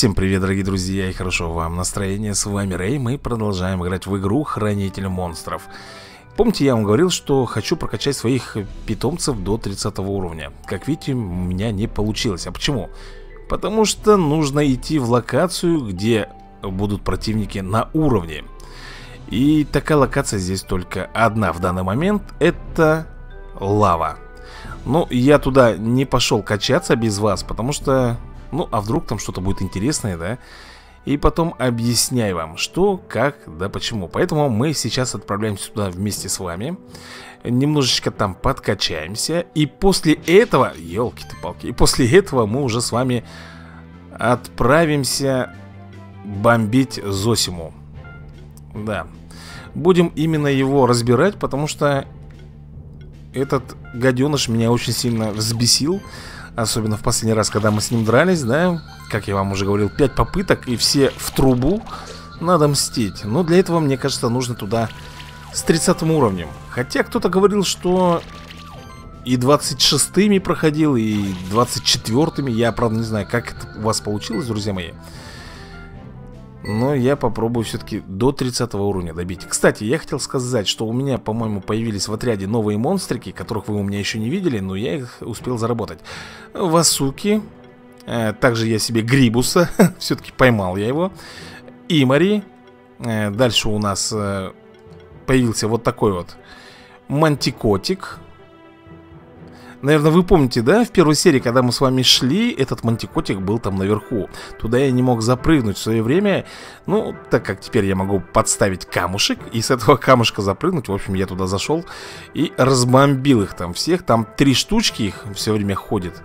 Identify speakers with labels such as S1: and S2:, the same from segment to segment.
S1: Всем привет, дорогие друзья, и хорошо вам настроение. С вами Рэй, мы продолжаем играть в игру Хранитель монстров. Помните, я вам говорил, что хочу прокачать своих питомцев до 30 уровня. Как видите, у меня не получилось. А почему? Потому что нужно идти в локацию, где будут противники на уровне. И такая локация здесь только одна в данный момент. Это лава. Ну, я туда не пошел качаться без вас, потому что ну, а вдруг там что-то будет интересное, да? И потом объясняй вам, что, как, да почему. Поэтому мы сейчас отправляемся туда вместе с вами. Немножечко там подкачаемся. И после этого, елки-то палки И после этого мы уже с вами отправимся бомбить Зосиму. Да. Будем именно его разбирать, потому что этот гаденыш меня очень сильно взбесил Особенно в последний раз, когда мы с ним дрались, да Как я вам уже говорил, пять попыток и все в трубу. Надо мстить. Но для этого, мне кажется, нужно туда с 30 уровнем. Хотя кто-то говорил, что и 26-ми проходил, и 24-ми Я, правда, не знаю, как это у вас получилось, друзья мои но я попробую все-таки до 30 уровня добить. Кстати, я хотел сказать, что у меня, по-моему, появились в отряде новые монстрики Которых вы у меня еще не видели, но я их успел заработать. Васуки. Э, Также я себе Грибуса. Все-таки поймал я его. Имари. Э, Дальше у нас э, появился вот такой вот Мантикотик Наверное, вы помните, да, в первой серии, когда мы с вами шли, этот мантикотик был там наверху. Туда я не мог запрыгнуть в свое время. Ну, так как теперь я могу подставить камушек и с этого камушка запрыгнуть. В общем, я туда зашел и разбомбил их там всех. Там три штучки их все время ходит.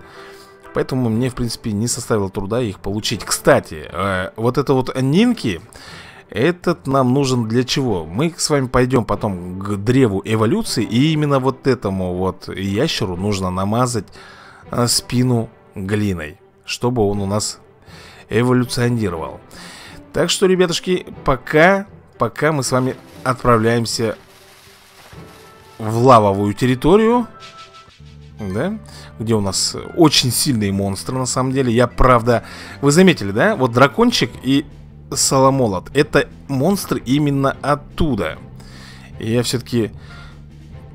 S1: Поэтому мне, в принципе, не составило труда их получить. Кстати, э, вот это вот Нинки... Этот нам нужен для чего? Мы с вами пойдем потом к древу эволюции И именно вот этому вот ящеру нужно намазать а, спину глиной Чтобы он у нас эволюционировал. Так что, ребятушки, пока, пока мы с вами отправляемся в лавовую территорию да, где у нас очень сильные монстры на самом деле. Я, правда, вы заметили, да, вот дракончик и Соломолот. Это монстр именно оттуда. И я все-таки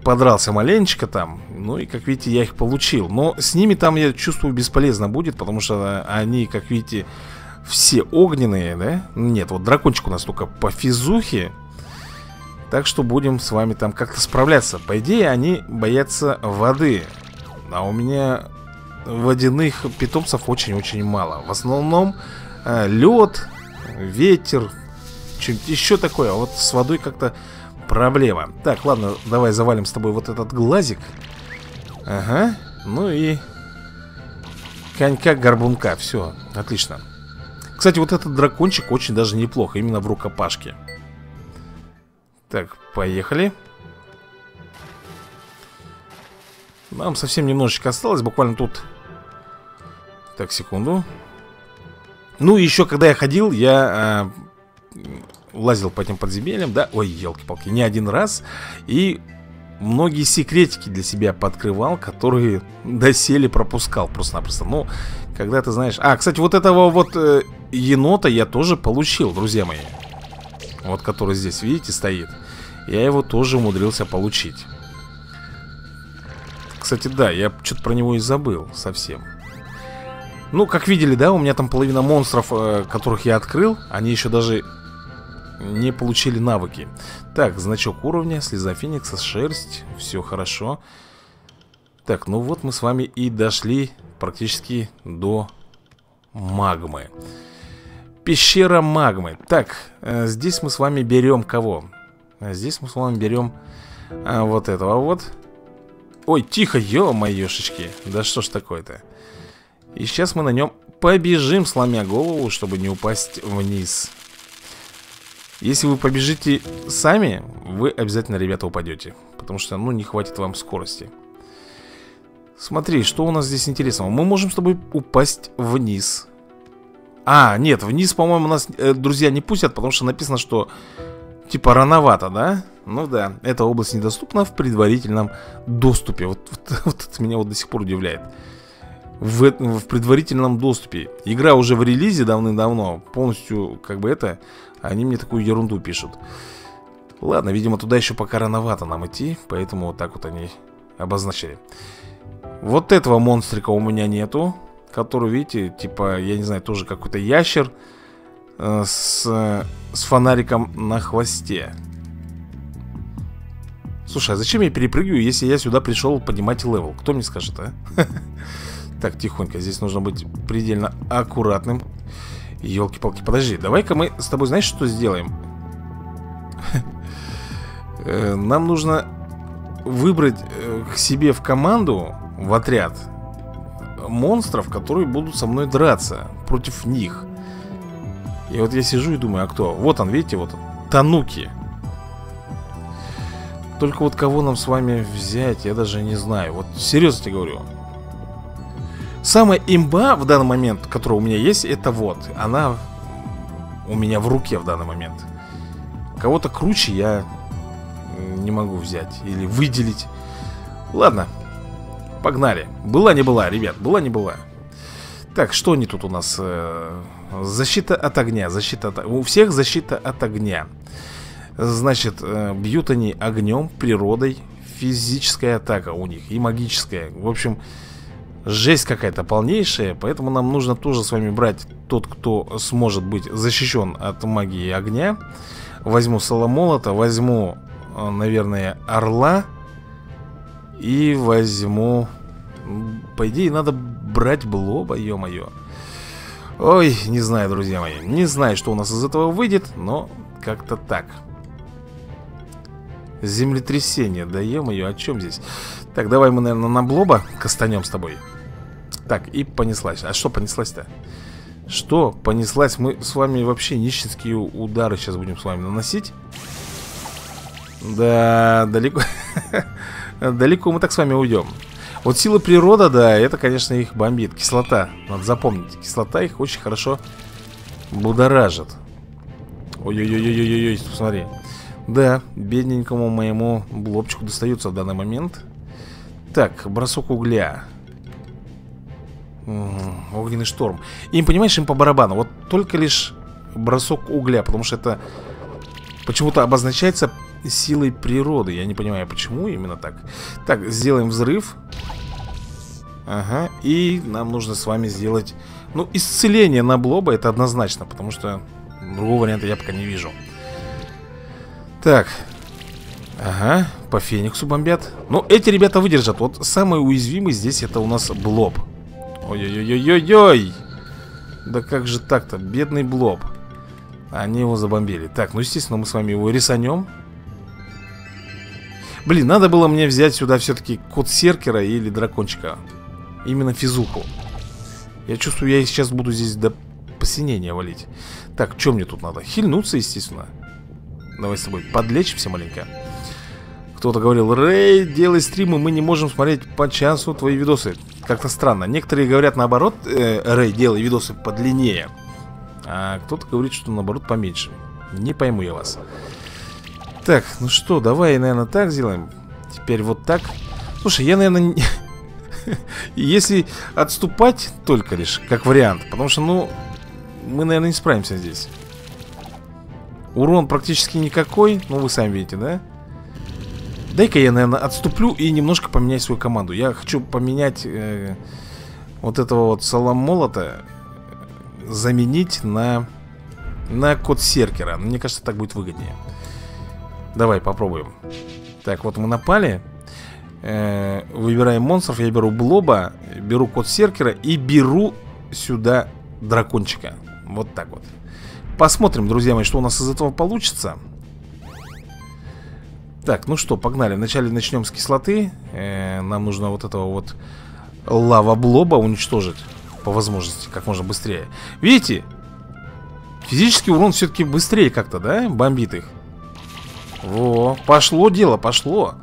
S1: подрался маленечко там. Ну и, как видите, я их получил. Но с ними там, я чувствую, бесполезно будет Потому что они, как видите, все огненные, да? Нет, вот дракончик у нас только по физухе. Так что будем с вами там как-то справляться. По идее, они боятся воды. А у меня водяных питомцев очень-очень мало. В основном э, лед, ветер, что-нибудь еще такое. А вот с водой как-то проблема. Так, ладно, давай завалим с тобой вот этот глазик. Ага, ну и конька-горбунка. Все, отлично. Кстати, вот этот дракончик очень даже неплохо, именно в рукопашке. Так, поехали. Нам совсем немножечко осталось, буквально тут... Так, секунду. Ну, еще когда я ходил, я э, лазил по этим подземельям, да, ой, елки-палки, не один раз, и многие секретики для себя подкрывал, которые доселе пропускал просто-напросто. Ну, когда ты знаешь... А, кстати, вот этого вот э, енота я тоже получил, друзья мои. Вот, который здесь, видите, стоит. Я его тоже умудрился получить. Кстати, да, я что-то про него и забыл совсем. Ну, как видели, да, у меня там половина монстров, э, которых я открыл Они еще даже не получили навыки. Так, значок уровня, слеза феникса, шерсть Все хорошо. Так, ну вот мы с вами и дошли практически до магмы. Пещера магмы. Так, э, здесь мы с вами берем кого? Здесь мы с вами берем а, вот этого вот. Ой, тихо, ё-моёшечки. Да что ж такое-то и сейчас мы на нем побежим, сломя голову, чтобы не упасть вниз. Если вы побежите сами, вы обязательно, ребята, упадете. Потому что, ну, не хватит вам скорости. Смотри, что у нас здесь интересного. Мы можем с тобой упасть вниз. А, нет, вниз, по-моему, нас э, друзья не пустят, потому что написано, что типа рановато, да? Ну да, эта область недоступна в предварительном доступе. Вот, вот, вот это меня вот до сих пор удивляет. В, в предварительном доступе. Игра уже в релизе давным-давно. Полностью, как бы это, они мне такую ерунду пишут. Ладно, видимо, туда еще пока рановато нам идти, поэтому вот так вот они обозначили. Вот этого монстрика у меня нету, который, видите, типа, я не знаю, тоже какой-то ящер э, с, с фонариком на хвосте. Слушай, а зачем я перепрыгиваю, если я сюда пришел поднимать левел? Кто мне скажет, а? Так, тихонько, здесь нужно быть предельно аккуратным. Елки-палки, подожди, давай-ка мы с тобой, знаешь, что сделаем? Э, нам нужно выбрать э, к себе в команду, в отряд Монстров, которые будут со мной драться Против них. И вот я сижу и думаю, а кто? Вот он, видите, вот он Тануки. Только вот кого нам с вами взять, я даже не знаю. Вот серьезно тебе говорю Самая имба в данный момент, которая у меня есть, это вот. Она у меня в руке в данный момент. Кого-то круче я не могу взять Или выделить. Ладно, погнали. Была не была, ребят, была не была. Так, что они тут у нас? Э, защита от огня защита от... У всех защита от огня. Значит, э, бьют они огнем, природой Физическая атака у них и магическая. В общем, жесть какая-то полнейшая Поэтому нам нужно тоже с вами брать тот, кто сможет быть защищен от магии огня. Возьму Соломолота, возьму, э, наверное, Орла. И возьму... По идее, надо брать Блоба, ё-моё. Ой, не знаю, друзья мои Не знаю, что у нас из этого выйдет Но как-то так. Землетрясение, да ё-моё, о чем здесь? Так, давай мы, наверное, на Блоба кастанем с тобой Так, и понеслась. А что понеслась-то? Что понеслась? Мы с вами вообще нищенские удары сейчас будем с вами наносить. Да, далеко Далеко мы так с вами уйдем. Вот сила природа, да, это, конечно, их бомбит. Кислота, надо запомнить. Кислота их очень хорошо будоражит. Ой-ой-ой-ой-ой, посмотри Да, бедненькому моему блобчику достается в данный момент. Так, бросок угля Огненный шторм. Им, понимаешь, им по барабану. Вот только лишь бросок угля Потому что это почему-то обозначается силой природы. Я не понимаю, почему именно так. Так, сделаем взрыв. Ага, и нам нужно с вами сделать Ну, исцеление на блоба Это однозначно, потому что Другого варианта я пока не вижу. Так. Ага, по Фениксу бомбят. Ну, эти ребята выдержат. Вот самый уязвимый здесь это у нас блоб Ой-ой-ой-ой-ой! Да как же так-то? Бедный блоб. Они его забомбили. Так, ну естественно мы с вами его рисанем. Блин, надо было мне взять сюда все-таки код серкера или дракончика. Именно физуху. Я чувствую, я сейчас буду здесь до посинения валить. Так, что мне тут надо? Хильнуться, естественно. Давай с тобой подлечимся маленько. Кто-то говорил, Рэй, делай стримы, мы не можем смотреть по часу твои видосы. Как-то странно. Некоторые говорят наоборот, э, Рэй, делай видосы подлиннее. А кто-то говорит, что наоборот поменьше. Не пойму я вас. Так, ну что, давай, наверное, так сделаем. Теперь вот так. Слушай, я, наверное, если отступать только лишь, как вариант. Потому что, ну, мы, наверное, не справимся здесь. Урон практически никакой. Ну, вы сами видите, да? Дай-ка я, наверное, отступлю и немножко поменяю свою команду. Я хочу поменять э, вот этого вот Соломолота Заменить на на код Серкера. Мне кажется, так будет выгоднее. Давай, попробуем. Так, вот мы напали. Э, Выбираем монстров. Я беру Блоба, беру код Серкера И беру сюда дракончика. Вот так вот. Посмотрим, друзья мои, что у нас из этого получится так, ну что, погнали. Вначале начнем с кислоты. Э, Нам нужно вот этого вот лава-блоба уничтожить По возможности, как можно быстрее. Видите? Физический урон все-таки быстрее как-то, да? Бомбит их? Во, пошло дело, пошло.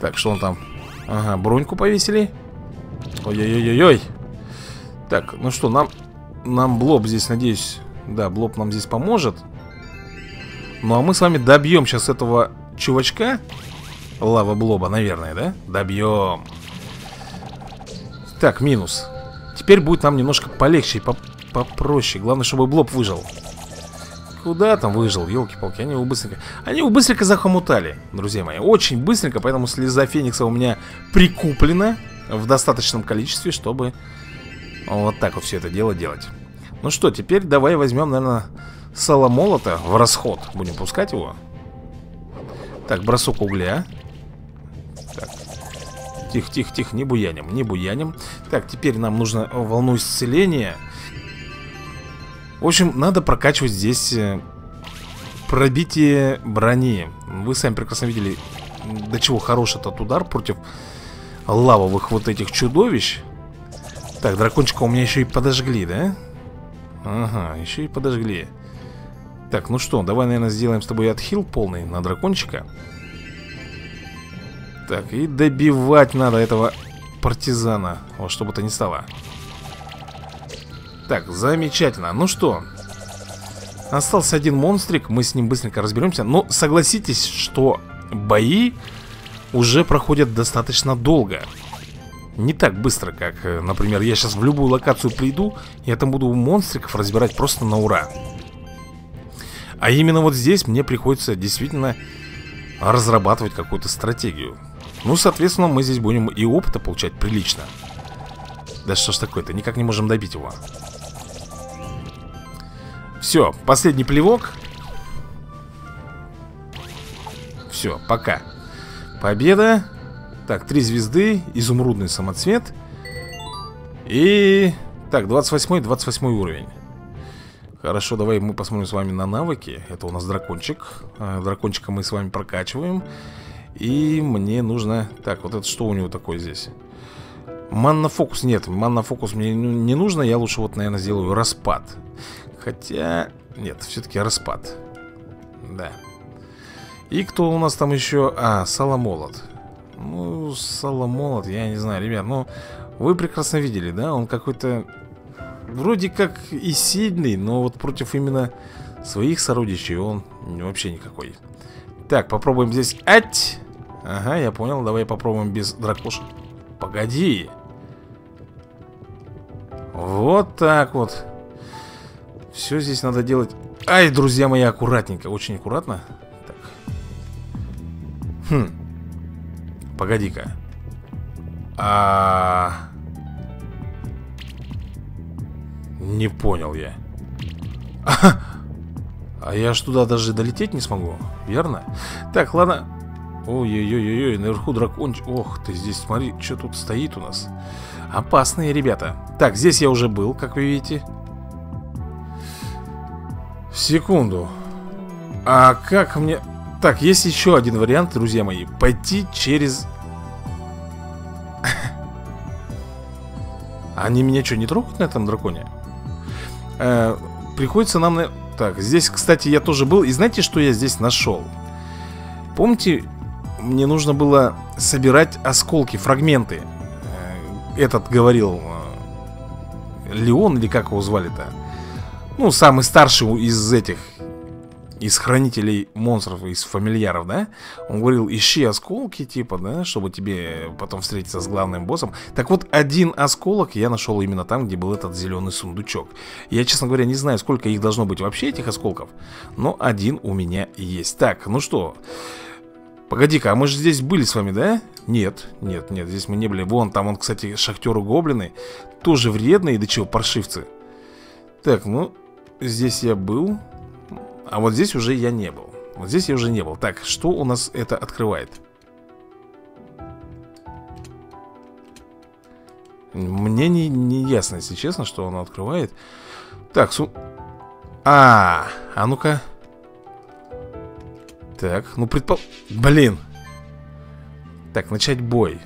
S1: Так, что он там? Ага, броньку повесили. Ой-ой-ой-ой Так, ну что, нам Нам блоб здесь, надеюсь Да, блоб нам здесь поможет. Ну а мы с вами добьем сейчас этого чувачка. Лава Блоба, наверное, да? Добьем. Так, минус. Теперь будет нам немножко полегче и попроще. Главное, чтобы Блоб выжил. Куда там выжил, елки-палки Они его быстренько Они его быстренько захомутали, друзья мои. Очень быстренько, поэтому слеза Феникса у меня прикуплена В достаточном количестве, чтобы Вот так вот все это дело делать. Ну что, теперь давай возьмем, наверное Соломолота в расход. Будем пускать его Так, бросок угля. Так. Тихо, тихо, тихо, не буяним, не буяним. Так, теперь нам нужно волну исцеления. В общем, надо прокачивать здесь э, Пробитие брони. Вы сами прекрасно видели До чего хорош этот удар против Лавовых вот этих чудовищ. Так, дракончика у меня еще и подожгли, да? Ага, еще и подожгли Так, ну что, давай, наверное, сделаем с тобой отхил полный на дракончика. Так, и добивать надо этого партизана Вот чтобы это не стало. Так, замечательно. Ну что Остался один монстрик Мы с ним быстренько разберемся. Но согласитесь, что бои Уже проходят достаточно долго. Не так быстро, как, э, например Я сейчас в любую локацию приду Я там буду монстриков разбирать просто на ура А именно вот здесь мне приходится действительно разрабатывать какую-то стратегию. Ну, соответственно, мы здесь будем и опыта получать прилично. Да что ж такое-то, никак не можем добить его. Все, последний плевок. Все, пока. Победа. Так, три звезды, изумрудный самоцвет. И... Так, 28 28 уровень Хорошо, давай мы посмотрим с вами на навыки Это у нас дракончик э, Дракончика мы с вами прокачиваем и мне нужно... Так, вот это что у него такое здесь? Манна-фокус. Нет, манна-фокус мне не нужно. Я лучше вот, наверное, сделаю распад. Хотя... Нет, все-таки распад. Да. И кто у нас там еще? А, Соломолот. Ну, Соломолот, я не знаю, ребят, ну... Вы прекрасно видели, да? Он какой-то... Вроде как и сильный, но вот против именно своих сородичей он вообще никакой. Так, попробуем здесь... Ать! Ага, я понял, давай попробуем без дракоша Погоди. Вот так вот. Все здесь надо делать. Ай, друзья мои, аккуратненько Очень аккуратно. Так. Хм. Погоди-ка. А... Не понял я. А я ж туда даже долететь не смогу, верно? Так, ладно. Ой-ой-ой-ой, наверху дракончик Ох ты, здесь смотри, что тут стоит у нас. Опасные ребята. Так, здесь я уже был, как вы видите. Секунду. А как мне... Так, есть еще один вариант, друзья мои. Пойти через... Они меня что, не трогают на этом драконе? Э, приходится нам... На... Так, здесь, кстати, я тоже был И знаете, что я здесь нашел? Помните, мне нужно было собирать осколки, фрагменты э, Этот говорил э, Леон или как его звали-то Ну, самый старший из этих Из хранителей монстров, из фамильяров, да? Он говорил, ищи осколки, типа, да Чтобы тебе потом встретиться с главным боссом Так вот, один осколок я нашел именно там, где был этот зеленый сундучок. Я, честно говоря, не знаю, сколько их должно быть вообще, этих осколков Но один у меня есть. Так, ну что... Погоди-ка, а мы же здесь были с вами, да? Нет, нет, нет, здесь мы не были. Вон, там он, кстати, шахтеры гоблины Тоже вредные, до чего, паршивцы. Так, ну, здесь я был А вот здесь уже я не был Вот здесь я уже не был Так, что у нас это открывает? Мне не, не ясно, если честно, что оно открывает Так, су... А, а ну-ка так, ну предпол... Блин. Так, начать бой.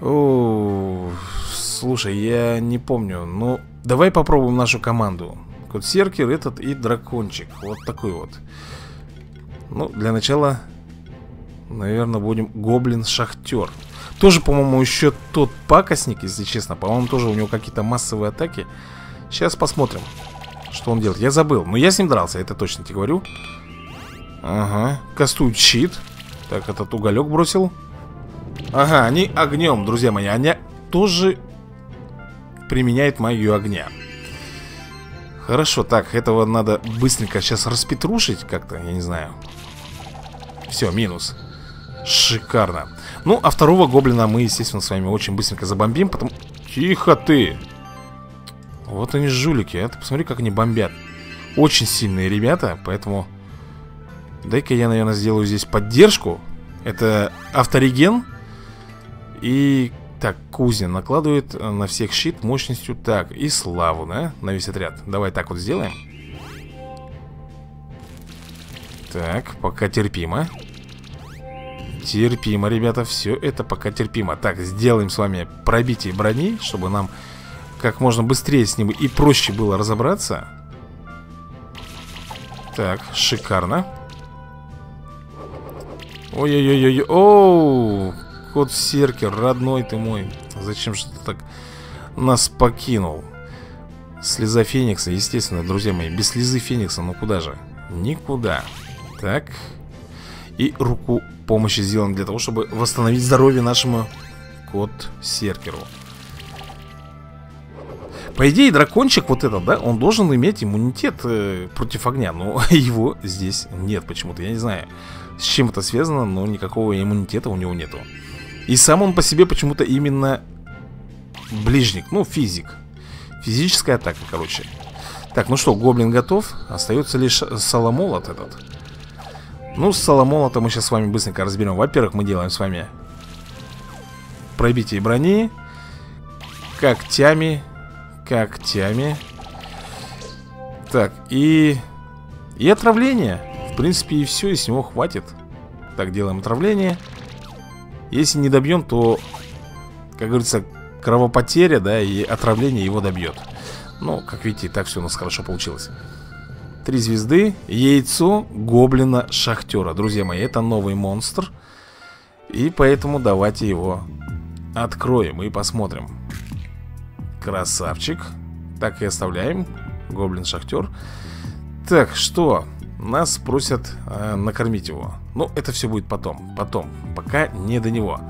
S1: О, слушай, я не помню. Ну, давай попробуем нашу команду. Вот Серкер этот и Дракончик. Вот такой вот. Ну, для начала, наверное, будем Гоблин-Шахтер. Тоже, по-моему, еще тот пакостник, если честно. По-моему, тоже у него какие-то массовые атаки. Сейчас посмотрим, что он делает. Я забыл. Но я с ним дрался, это точно тебе говорю. Ага, кастует щит Так, этот уголек бросил Ага, они огнем, друзья мои Они тоже применяет магию огня Хорошо, так, этого надо быстренько сейчас распетрушить как-то, я не знаю. Все, минус. Шикарно. Ну, а второго гоблина мы, естественно, с вами очень быстренько забомбим Потом... Тихо ты! Вот они жулики, а ты посмотри, как они бомбят. Очень сильные ребята, поэтому Дай-ка я, наверное, сделаю здесь поддержку. Это автореген И так, Кузин накладывает на всех щит мощностью Так, и славу, да, на весь отряд. Давай так вот сделаем. Так, пока терпимо. Терпимо, ребята, все это пока терпимо. Так, сделаем с вами пробитие брони Чтобы нам как можно быстрее с ним и проще было разобраться. Так, шикарно. Ой-ой-ой-ой, оу, кот Серкер, родной ты мой Зачем же ты так нас покинул? Слеза Феникса, естественно, друзья мои Без слезы Феникса, ну куда же? Никуда Так И руку помощи сделаем для того, чтобы восстановить здоровье нашему кот Серкеру по идее, дракончик вот этот, да, он должен иметь иммунитет э, против огня Но его здесь нет почему-то, я не знаю с чем это связано, но никакого иммунитета у него нету. И сам он по себе почему-то именно ближник, ну, физик. Физическая атака, короче. Так, ну что, гоблин готов. Остается лишь соломолот этот. Ну, с соломолота мы сейчас с вами быстренько разберем. Во-первых, мы делаем с вами пробитие брони. Когтями. Когтями. Так, и... И отравление. В принципе и все, и с него хватит Так, делаем отравление Если не добьем, то Как говорится, кровопотеря, да, и отравление его добьет. Ну, как видите, так все у нас хорошо получилось. Три звезды, яйцо гоблина-шахтера Друзья мои, это новый монстр И поэтому давайте его откроем и посмотрим. Красавчик. Так и оставляем. Гоблин-шахтер Так, что? Нас просят э, накормить его. Ну, это все будет потом. Потом, пока не до него.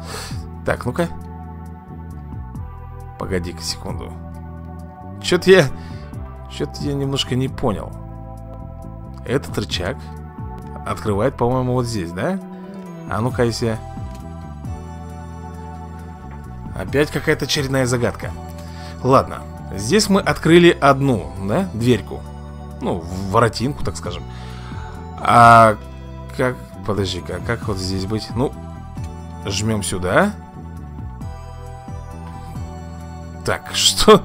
S1: Так, ну-ка. Погоди-ка секунду. Что-то я... Что-то я немножко не понял. Этот рычаг Открывает, по-моему, вот здесь, да? А ну-ка, если... Опять какая-то очередная загадка. Ладно, здесь мы открыли одну, да, дверьку. Ну, воротинку, так скажем а как... Подожди-ка, как вот здесь быть? Ну, жмем сюда. Так, что?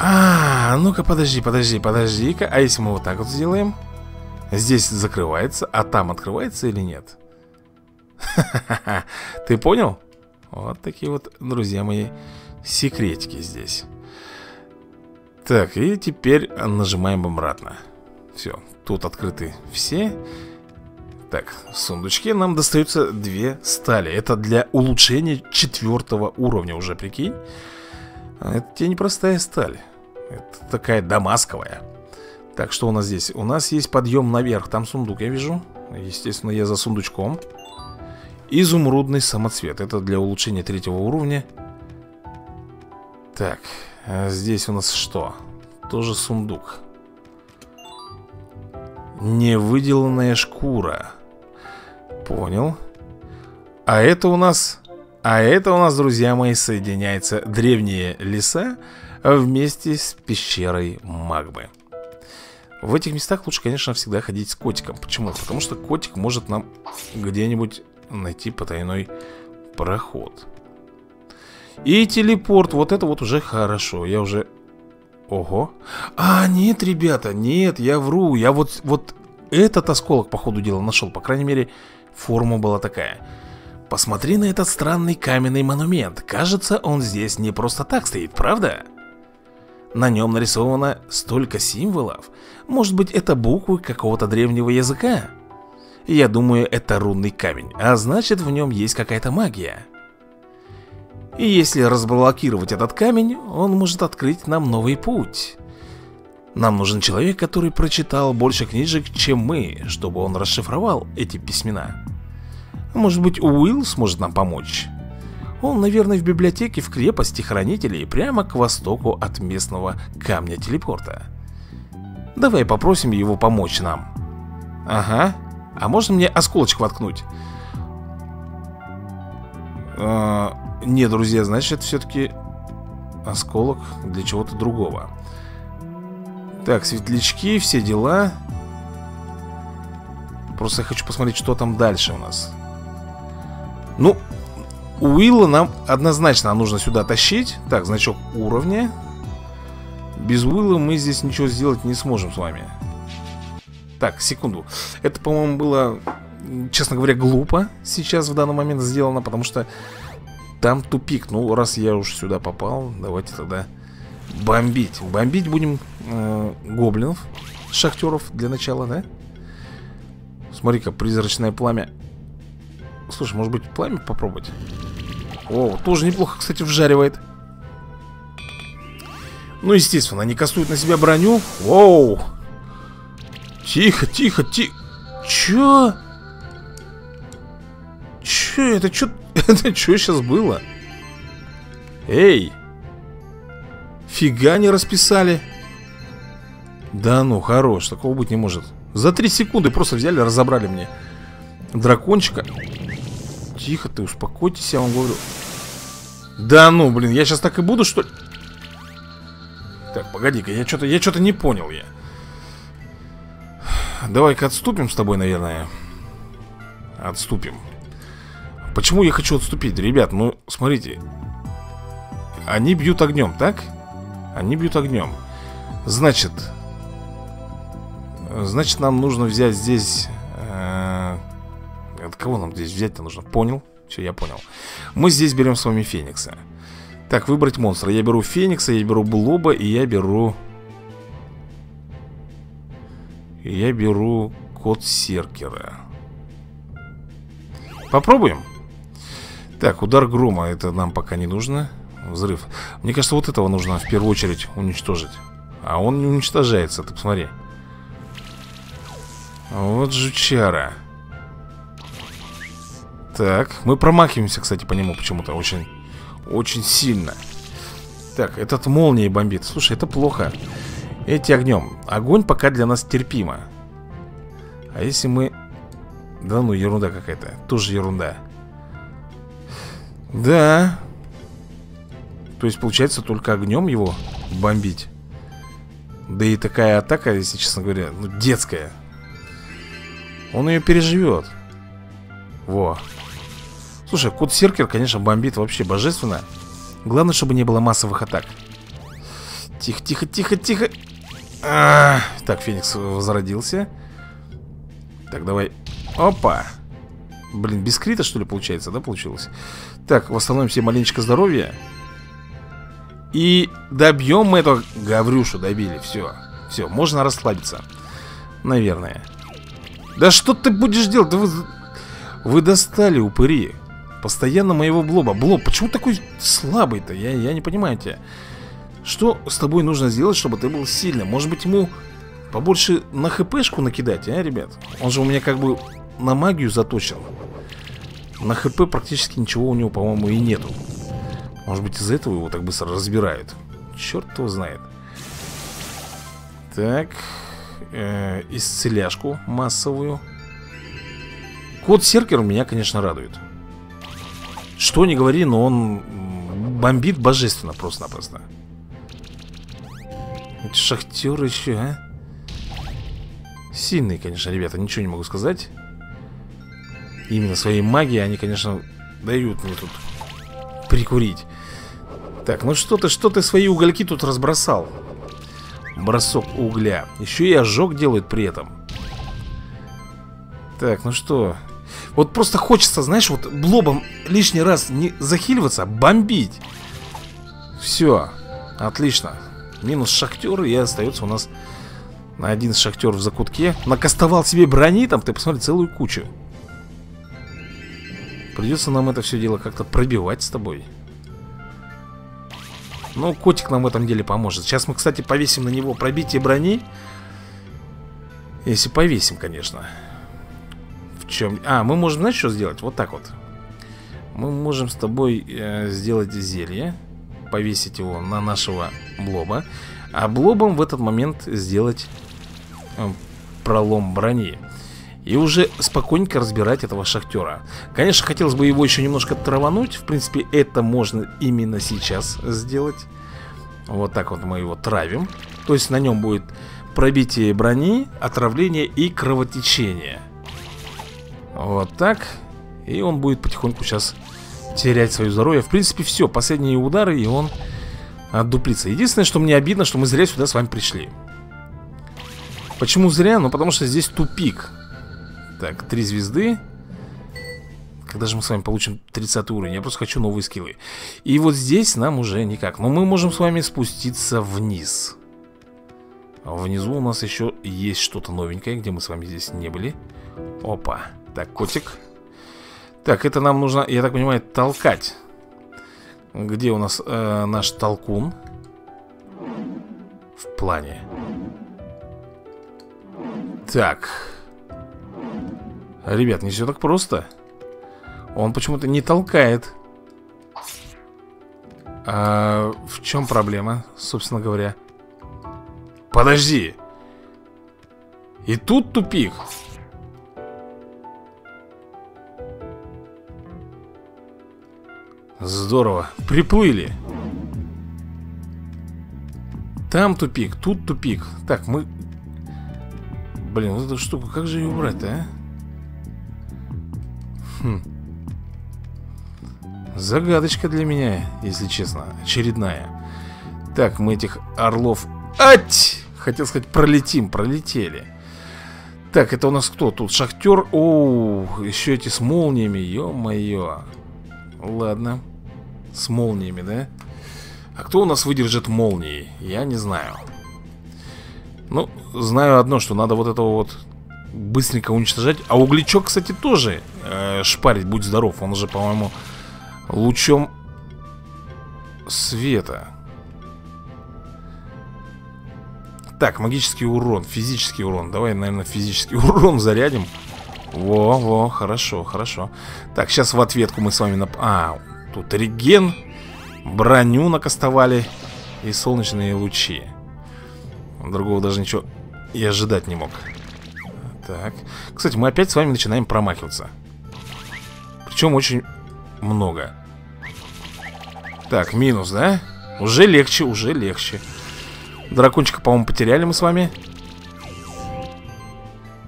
S1: А, ну-ка, подожди, подожди, подожди-ка. А если мы вот так вот сделаем? Здесь закрывается, а там открывается или нет? Ты понял? Вот такие вот, друзья мои, секретики здесь. Так, и теперь нажимаем обратно. Все, тут открыты все. Так, в сундучке нам достаются две стали. Это для улучшения четвертого уровня уже, прикинь. А Это тебе непростая сталь. Это такая дамасковая. Так, что у нас здесь? У нас есть подъем наверх, там сундук я вижу. Естественно, я за сундучком. Изумрудный самоцвет. Это для улучшения третьего уровня. Так, а здесь у нас что? Тоже сундук Невыделанная шкура. Понял. А это у нас... А это у нас, друзья мои, соединяется древние леса Вместе с пещерой магмы. В этих местах лучше, конечно, всегда ходить с котиком. Почему? Потому что котик может нам где-нибудь найти потайной проход. И телепорт, вот это вот уже хорошо. Я уже Ого. А, нет, ребята, нет, я вру. Я вот, вот этот осколок, по ходу дела, нашел. По крайней мере, форма была такая. Посмотри на этот странный каменный монумент. Кажется, он здесь не просто так стоит, правда? На нем нарисовано столько символов. Может быть, это буквы какого-то древнего языка? Я думаю, это рунный камень, а значит, в нем есть какая-то магия. И если разблокировать этот камень, он может открыть нам новый путь. Нам нужен человек, который прочитал больше книжек, чем мы, чтобы он расшифровал эти письмена. Может быть, Уилл сможет нам помочь? Он, наверное, в библиотеке в крепости хранителей Прямо к востоку от местного камня телепорта Давай попросим его помочь нам Ага А можно мне осколочек воткнуть? Нет, друзья, значит, все-таки осколок для чего-то другого. Так, светлячки, все дела. Просто я хочу посмотреть, что там дальше у нас. Ну, Уилла нам однозначно нужно сюда тащить. Так, значок уровня. Без Уилла мы здесь ничего сделать не сможем с вами. Так, секунду. Это, по-моему, было, честно говоря, глупо Сейчас в данный момент сделано Потому что там тупик Ну, раз я уж сюда попал Давайте тогда бомбить Бомбить будем э, гоблинов Шахтеров для начала, да? Смотри-ка, призрачное пламя Слушай, может быть пламя попробовать? О, тоже неплохо, кстати, вжаривает Ну, естественно, они кастуют на себя броню Воу Тихо, тихо, тихо Чё? Чё это? Чё, это чё сейчас было? Эй! Фига не расписали. Да ну, хорош, такого быть не может. За три секунды просто взяли, разобрали мне Дракончика. Тихо ты, успокойтесь, я вам говорю. Да ну, блин, я сейчас так и буду, что ли? Так, погоди-ка, я что-то я что-то не понял я. Давай-ка отступим с тобой, наверное. Отступим Почему я хочу отступить? Ребят, ну, смотрите Они бьют огнем, так? Они бьют огнем Значит, Значит, нам нужно взять здесь... Э, от кого нам здесь взять-то нужно? Понял? Все, я понял. Мы здесь берем с вами Феникса. Так, выбрать монстра. Я беру Феникса, я беру Блоба и я беру... Я беру код Серкера. Попробуем. Так, удар грома. Это нам пока не нужно. Взрыв. Мне кажется, вот этого нужно в первую очередь уничтожить. А он не уничтожается, ты посмотри. Вот жучара Так, мы промахиваемся, кстати, по нему почему-то очень, очень сильно Так, этот молнией бомбит Слушай, это плохо Эти огнем Огонь пока для нас терпимо А если мы... Да ну, ерунда какая-то Тоже ерунда Да. То есть, получается, только огнем его бомбить? Да и такая атака, если честно говоря, ну, детская. Он ее переживет Во. Слушай, кот Серкер, конечно, бомбит вообще божественно. Главное, чтобы не было массовых атак. Тихо, тихо, тихо, тихо. А -а -а. Так, Феникс возродился. Так, давай. Опа. Блин, без крита, что ли, получается, да, получилось? Так, восстановим себе маленечко здоровья И добьем мы эту Гаврюшу, добили, все Все, можно расслабиться Наверное да что ты будешь делать? Да вы... Вы достали, упыри Постоянно моего блоба Блоб, почему такой слабый-то? Я, я не понимаю тебя Что с тобой нужно сделать, чтобы ты был сильным? Может быть ему побольше на хпшку накидать, а, ребят? Он же у меня как бы на магию заточен На хп практически ничего у него, по-моему, и нету Может быть из-за этого его так быстро разбирают Черт его знает Так э, исцеляшку массовую. Код Серкер меня, конечно, радует. Что не говори, но он бомбит божественно просто-напросто. Эти шахтеры еще, а? Сильные, конечно, ребята, ничего не могу сказать. Именно своей магией они, конечно, дают мне тут прикурить. Так, ну что ты, что ты свои угольки тут разбросал? бросок угля. Еще и ожог делают при этом. Так, ну что? Вот просто хочется, знаешь, вот блобом лишний раз не захиливаться, а бомбить. Все, отлично. Минус шахтер и остается у нас на один шахтер в закутке. Накастовал себе брони там, ты посмотри, целую кучу Придется нам это все дело как-то пробивать с тобой. Ну, котик нам в этом деле поможет. Сейчас мы, кстати, повесим на него пробитие брони. Если повесим, конечно. В чем... А, мы можем, знаешь, что сделать? Вот так вот. Мы можем с тобой э, сделать зелье. Повесить его на нашего блоба. А блобом в этот момент сделать э, пролом брони и уже спокойненько разбирать этого шахтера. Конечно, хотелось бы его еще немножко травануть. В принципе, это можно именно сейчас сделать. Вот так вот мы его травим. То есть на нем будет пробитие брони, отравление и кровотечение. Вот так. И он будет потихоньку сейчас терять свое здоровье. В принципе, все, последние удары и он отдуплится. Единственное, что мне обидно, что мы зря сюда с вами пришли. Почему зря? Ну, потому что здесь тупик так, три звезды. Когда же мы с вами получим 30 уровень? Я просто хочу новые скиллы. И вот здесь нам уже никак. Но мы можем с вами спуститься вниз. Внизу у нас еще есть что-то новенькое Где мы с вами здесь не были. Опа, так, котик. Так, это нам нужно, я так понимаю, толкать. Где у нас э, наш толкун? В плане. Так Ребят, не все так просто. Он почему-то не толкает. А в чем проблема, собственно говоря? Подожди. И тут тупик. Здорово, приплыли. Там тупик, тут тупик. Так, мы... Блин, вот эту штуку, как же ее убрать-то, а? Хм. Загадочка для меня, если честно, очередная Так, мы этих орлов... Ать! Хотел сказать, пролетим, пролетели Так, это у нас кто тут? Шахтер? Оу, еще эти с молниями, ё-моё Ладно С молниями, да? А кто у нас выдержит молнии? Я не знаю Ну, знаю одно, что надо вот этого вот быстренько уничтожать. А углечок, кстати, тоже э, шпарить, будь здоров. Он уже, по-моему, лучом света. Так, магический урон, физический урон. Давай, наверное, физический урон зарядим. Во, во, хорошо, хорошо. Так, сейчас в ответку мы с вами... Нап... А, тут реген, броню накастовали и солнечные лучи. Другого даже ничего и ожидать не мог. Так. Кстати, мы опять с вами начинаем промахиваться. Причем очень много. Так, минус, да? Уже легче, уже легче. Дракончика, по-моему, потеряли мы с вами.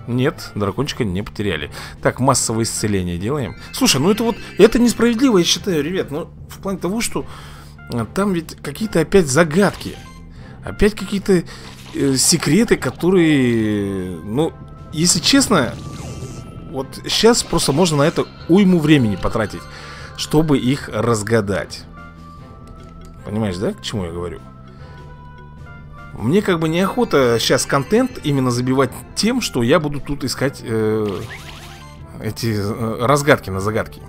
S1: Нет, дракончика не потеряли Так, массовое исцеление делаем Слушай, ну это вот, это несправедливо, я считаю, ребят Ну, в плане того, что а, Там ведь какие-то опять загадки Опять какие-то э, секреты, которые Ну, если честно, вот сейчас просто можно на это уйму времени потратить, чтобы их разгадать. Понимаешь, да, к чему я говорю? Мне как бы неохота сейчас контент именно забивать тем, что я буду тут искать э, эти э, разгадки на загадки.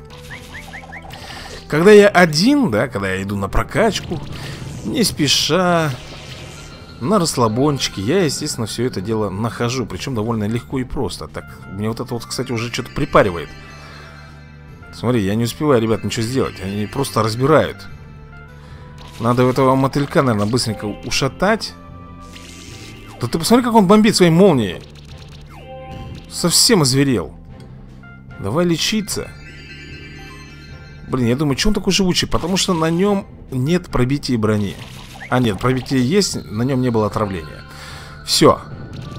S1: Когда я один, да, когда я иду на прокачку, не спеша, на расслабончике. Я, естественно, все это дело нахожу Причем довольно легко и просто. Так, мне вот это вот, кстати, уже что-то припаривает. Смотри, я не успеваю, ребят, ничего сделать. Они просто разбирают. Надо этого мотылька, наверное, быстренько ушатать. Да ты посмотри, как он бомбит своей молнией. Совсем озверел. Давай лечиться. Блин, я думаю, что он такой живучий? Потому что на нем нет пробития брони а нет, пробитие есть, на нем не было отравления. Все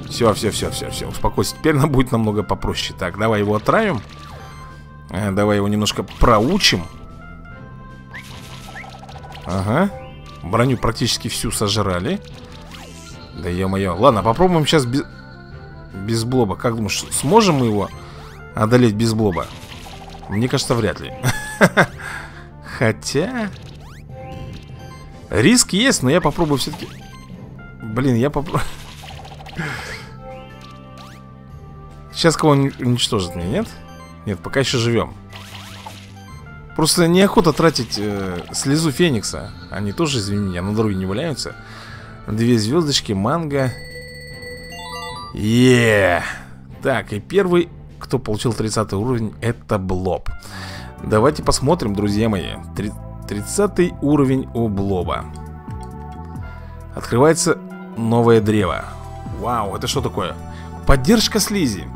S1: Все, все, все, все, все, успокойся Теперь нам будет намного попроще. Так, давай его отравим. Э, Давай его немножко проучим. Ага. Броню практически всю сожрали. Да ё-моё. Ладно, попробуем сейчас без... без блоба. Как думаешь, сможем мы его одолеть без блоба? Мне кажется, вряд ли. Хотя... Риск есть, но я попробую все-таки Блин, я попробую Сейчас кого-нибудь уничтожит меня, нет? Нет, пока еще живем Просто неохота тратить э, слезу Феникса. Они тоже, извини меня, на дороге не валяются. Две звездочки, манго. Е Так, и первый, кто получил 30 уровень, это Блоб. Давайте посмотрим, друзья мои. 30 уровень у Блоба. Открывается новое древо. Вау, это что такое? Поддержка слизи.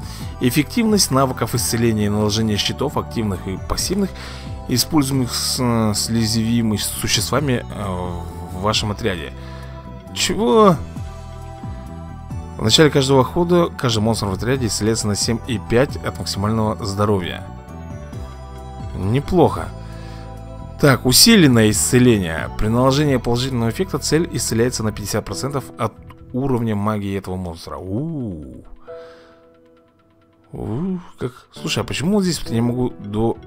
S1: Эффективность навыков исцеления и наложения щитов Активных и пассивных Используемых с э, слезевыми существами э, в вашем отряде. Чего? В начале каждого хода каждый монстр в отряде исцеляется на 7,5 от максимального здоровья. Неплохо Так, усиленное исцеление. При наложении положительного эффекта цель исцеляется на 50% от уровня магии этого монстра. У-у-у как... Слушай, а почему вот здесь вот я не могу до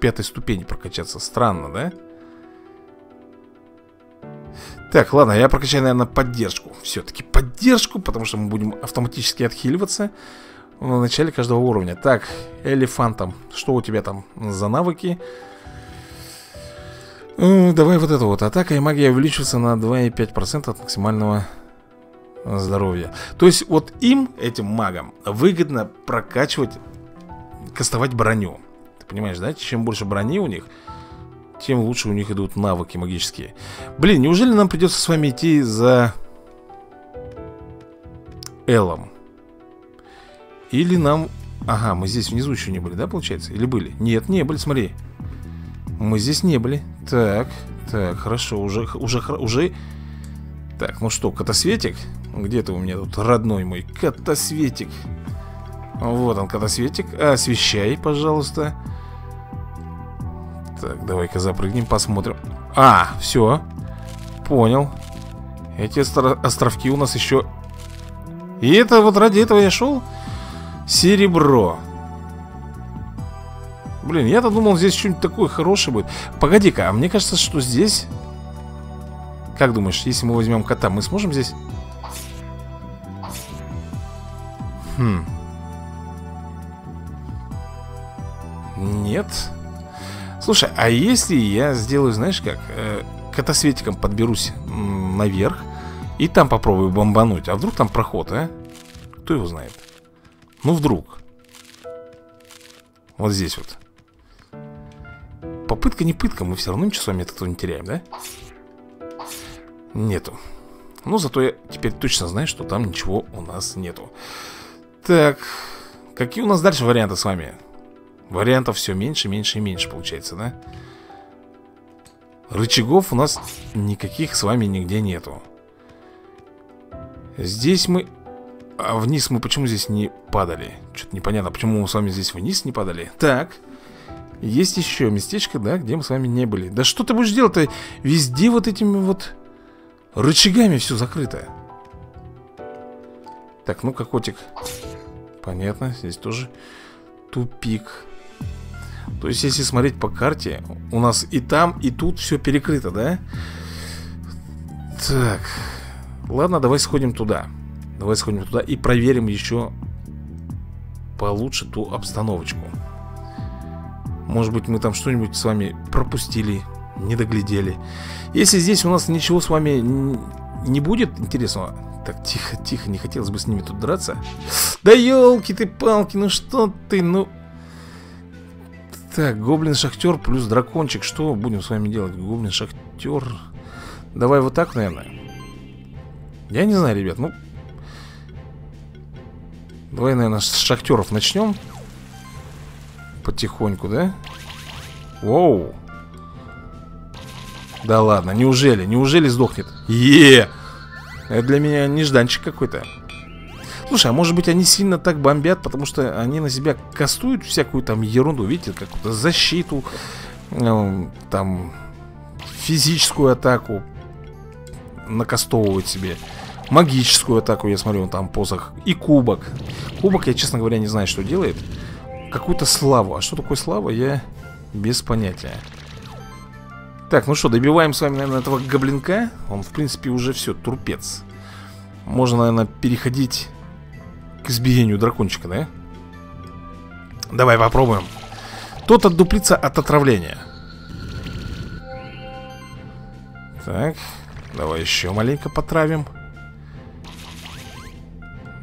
S1: пятой ступени прокачаться? Странно, да? Так, ладно, я прокачаю, наверное, поддержку. Все-таки поддержку, потому что мы будем автоматически отхиливаться В начале каждого уровня. Так, элефантом. Что у тебя там за навыки? Давай вот это вот Атака и магия увеличивается на 2,5% от максимального здоровья То есть вот им, этим магам, выгодно прокачивать, кастовать броню Ты понимаешь, да? Чем больше брони у них, тем лучше у них идут навыки магические Блин, неужели нам придется с вами идти за Элом? Или нам... Ага, мы здесь внизу еще не были, да, получается? Или были? Нет, не были, смотри Мы здесь не были. Так, так, хорошо, уже, уже, уже. Так, ну что, катасветик? Где ты у меня тут, родной мой? Катасветик? Вот он, катасветик. Освещай, пожалуйста. Так, давай-ка запрыгнем, посмотрим. А, все Понял. Эти островки у нас еще И это вот ради этого я шел Серебро Блин, я-то думал, здесь что-нибудь такое хорошее будет Погоди-ка, а мне кажется, что здесь Как думаешь, если мы возьмем кота Мы сможем здесь Хм Нет Слушай, а если я сделаю, знаешь как, э, катасветиком подберусь наверх и там попробую бомбануть, а вдруг там проход, а? Кто его знает? Ну, вдруг. Вот здесь вот. Попытка не пытка, мы все равно ничего с вами от этого не теряем, да? Нету. Ну, зато я теперь точно знаю, что там ничего у нас нету. Так, какие у нас дальше варианты с вами? Вариантов все меньше, меньше и меньше получается, да? Рычагов у нас никаких с вами нигде нету Здесь мы... А вниз мы почему здесь не падали? Что-то непонятно, почему мы с вами здесь вниз не падали Так Есть еще местечко, да, где мы с вами не были Да что ты будешь делать-то? Везде вот этими вот рычагами все закрыто Так, ну-ка, котик Понятно, здесь тоже тупик то есть, если смотреть по карте, у нас и там, и тут все перекрыто, да? Так. Ладно, давай сходим туда. Давай сходим туда и проверим еще получше ту обстановочку. Может быть, мы там что-нибудь с вами пропустили, не доглядели. Если здесь у нас ничего с вами не будет интересного... Так, тихо, тихо, не хотелось бы с ними тут драться. Да елки ты палки, ну что ты, ну... Так, гоблин-шахтер плюс дракончик. Что будем с вами делать? Гоблин-шахтер. Давай вот так, наверное. Я не знаю, ребят, ну... Давай, наверное, с шахтеров начнем. Потихоньку, да? Воу. Да ладно, неужели? Неужели сдохнет? Е! Это для меня нежданчик какой-то. Слушай, а может быть они сильно так бомбят, потому что они на себя кастуют всякую там ерунду, видите, какую-то защиту, э, там, физическую атаку накастовывают себе. Магическую атаку, я смотрю, он там посох. И кубок. Кубок, я, честно говоря, не знаю, что делает. Какую-то славу. А что такое слава, я без понятия. Так, ну что, добиваем с вами, наверное, этого гоблинка. Он, в принципе, уже все, трупец. Можно, наверное, переходить к избиению дракончика, да? Давай попробуем. Тот отдуплится от отравления. Так, давай еще маленько потравим.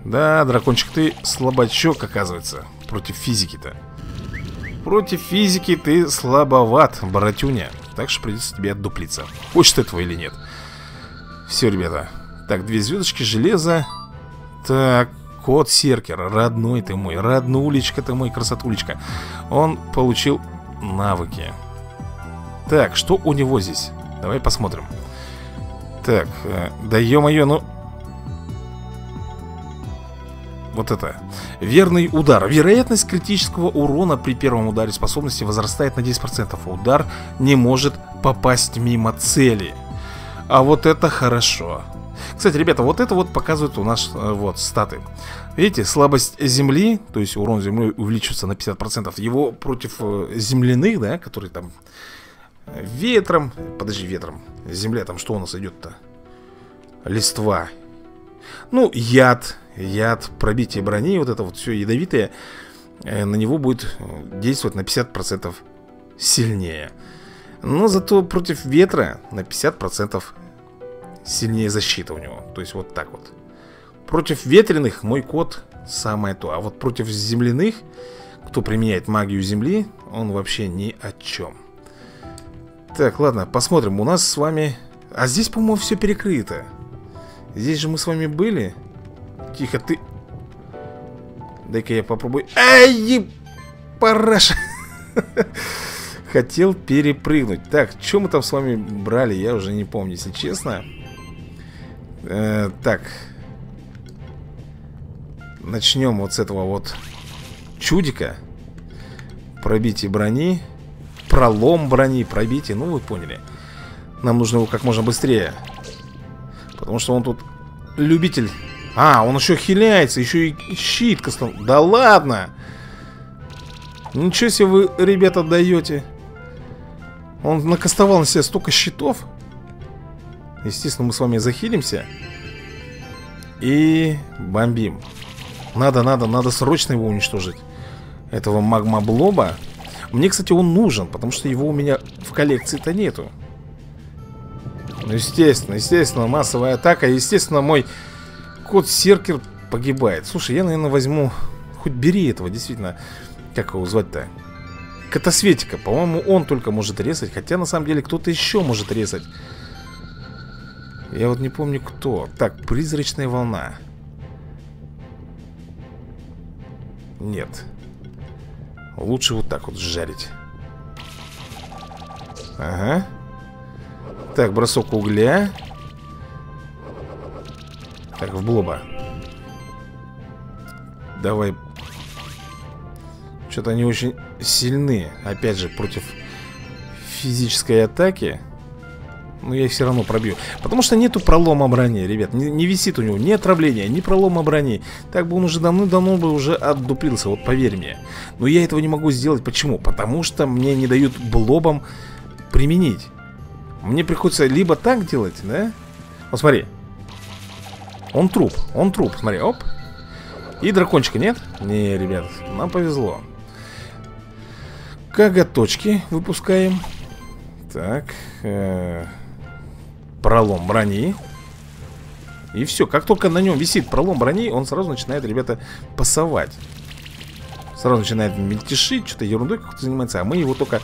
S1: Да, дракончик, ты слабачок, оказывается, против физики-то. Против физики ты слабоват, братюня. Так что придется тебе отдуплиться. Хочешь ты этого или нет? Все, ребята. Так, две звездочки, железо. Так, кот Серкер Родной ты мой, роднулечка ты мой, красотулечка. Он получил навыки. Так, что у него здесь? Давай посмотрим. Так, э, да ё-моё, ну вот это. Верный удар. Вероятность критического урона при первом ударе способности возрастает на 10%. Удар не может попасть мимо цели. А вот это хорошо. Кстати, ребята, вот это вот показывает у нас э, вот статы. Видите, слабость земли, то есть урон земли увеличивается на 50%. Его против э, земляных, да, которые там э, ветром, подожди, ветром. Земля там что у нас идет-то? Листва. Ну, яд, яд, пробитие брони, вот это вот все ядовитое, э, на него будет э, действовать на 50% сильнее. Но зато против ветра на 50% сильнее защита у него. То есть вот так вот. Против ветреных мой код самое то. А вот против земляных, кто применяет магию земли, он вообще ни о чем. Так, ладно, посмотрим. У нас с вами... А здесь, по-моему, все перекрыто. Здесь же мы с вами были. Тихо, ты... Дай-ка я попробую... Ай, параша! Хотел перепрыгнуть. Так, что мы там с вами брали, я уже не помню, если честно. Э, так. Начнем вот с этого вот чудика. Пробитие брони. Пролом брони, пробитие. Ну, вы поняли. Нам нужно его как можно быстрее. Потому что он тут любитель а, он еще хиляется, еще и щит кастом. Да ладно! Ничего себе вы, ребята, даете. Он накастовал на себя столько щитов. Естественно, мы с вами захилимся. И бомбим. Надо, надо, надо срочно его уничтожить. Этого магма-блоба. Мне, кстати, он нужен, потому что его у меня в коллекции-то нету. Ну, естественно, естественно, массовая атака. Естественно, мой кот Серкер погибает. Слушай, я, наверное, возьму... Хоть бери этого, действительно. Как его звать-то? Катасветика. По-моему, он только может резать. Хотя, на самом деле, кто-то еще может резать. Я вот не помню, кто. Так, призрачная волна. Нет. Лучше вот так вот жарить. Ага. Так, бросок угля. Так, в блоба Давай. Что-то они очень сильны. Опять же, против физической атаки. Но я их все равно пробью. Потому что нету пролома брони, ребят. Не, не висит у него ни отравления, ни пролома брони. Так бы он уже давно-давно бы уже отдуплился Вот поверь мне. Но я этого не могу сделать, почему? Потому что мне не дают блобом применить. Мне приходится либо так делать, да? Вот смотри он труп, он труп, смотри, оп. И дракончика нет? Не, ребят, нам повезло. Коготочки выпускаем. Так э Пролом брони. И все, как только на нем висит пролом брони Он сразу начинает, ребята, пасовать. Сразу начинает мельтешить Что-то ерундой как-то занимается А мы его только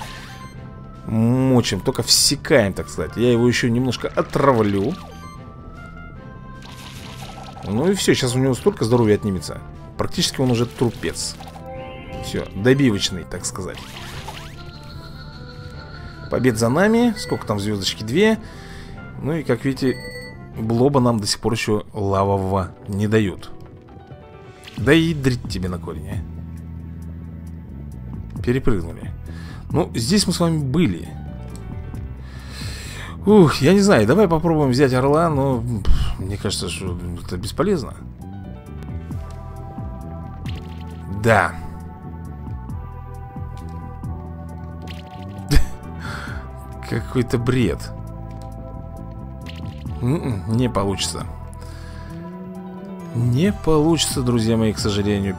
S1: мочим, только всекаем, так сказать. Я его еще немножко отравлю ну и все, сейчас у него столько здоровья отнимется. Практически он уже трупец. Все, добивочный, так сказать. Побед за нами Сколько там звездочки? Две. Ну и, как видите, блоба нам до сих пор еще лавового не дают. Да и дрить тебе на корень, а. Перепрыгнули. Ну, здесь мы с вами были. Ух, я не знаю, давай попробуем взять орла, но мне кажется, что это бесполезно. Да. Какой-то бред. М-м, не получится. Не получится, друзья мои, к сожалению.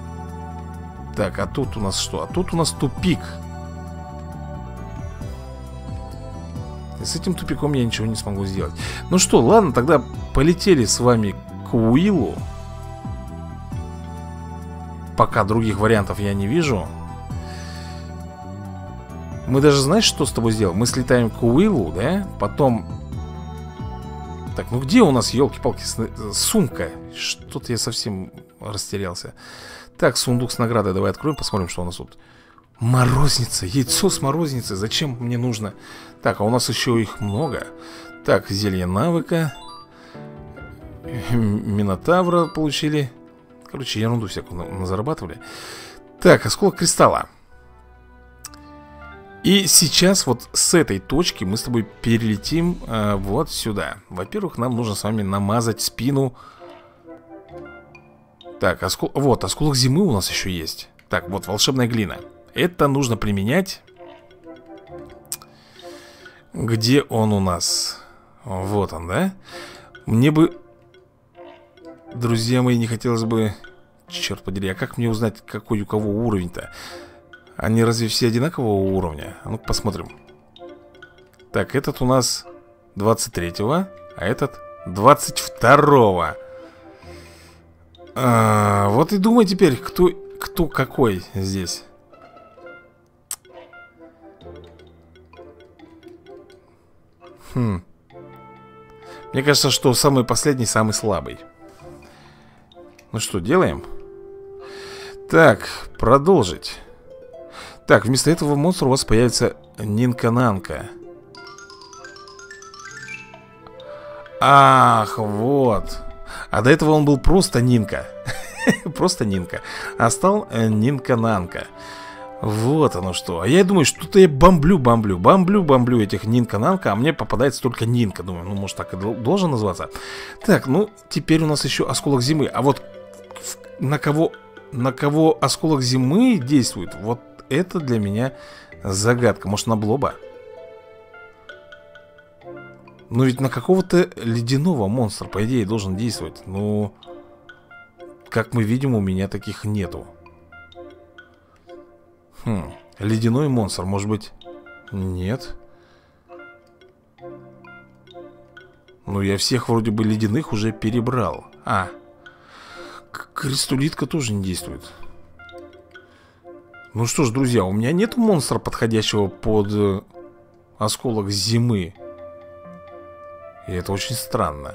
S1: Так, а тут у нас что? А тут у нас тупик. с этим тупиком я ничего не смогу сделать Ну что, ладно, тогда полетели с вами к Уиллу Пока других вариантов я не вижу Мы даже, знаешь, что с тобой сделаем? Мы слетаем к Уиллу, да? Потом... Так, ну где у нас, елки-палки, сумка? Что-то я совсем растерялся. Так, сундук с наградой давай откроем, посмотрим, что у нас тут. Морозница, яйцо с морозницей. Зачем мне нужно? Так, а у нас еще их много. Так, зелье навыка. Минотавра получили. Короче, ерунду всякую зарабатывали. Так, осколок кристалла. И сейчас вот с этой точки мы с тобой перелетим э, вот сюда. Во-первых, нам нужно с вами намазать спину. Так, оскол... вот, осколок зимы у нас еще есть. Так, вот, волшебная глина. Это нужно применять. Где он у нас? Вот он, да? Мне бы... Друзья мои, не хотелось бы... Черт подери, а как мне узнать, какой у кого уровень-то? Они разве все одинакового уровня? А ну посмотрим. Так, этот у нас 23-го, а этот 22-го. А, вот и думай теперь, кто, кто какой здесь. Хм. Мне кажется, что самый последний самый слабый. Ну что, делаем? Так, продолжить. Так, вместо этого монстра у вас появится Нинкананка. Ах, вот. А до этого он был просто Нинка. просто Нинка. А стал э, Нинкананка. Вот оно что. А я думаю, что-то я бомблю, бомблю, бомблю, бомблю этих Нинка-Нанка, а мне попадается только Нинка. Думаю, ну, может, так и должен называться. Так, ну, теперь у нас еще осколок зимы. А вот на кого, на кого осколок зимы действует, вот это для меня загадка. Может, на Блоба? Но ведь на какого-то ледяного монстра, по идее, должен действовать. Но, как мы видим, у меня таких нету. Хм, ледяной монстр, может быть... Нет. Ну, я всех вроде бы ледяных уже перебрал. А, Крестулитка тоже не действует. Ну что ж, друзья, у меня нет монстра, подходящего под э, осколок зимы. И это очень странно.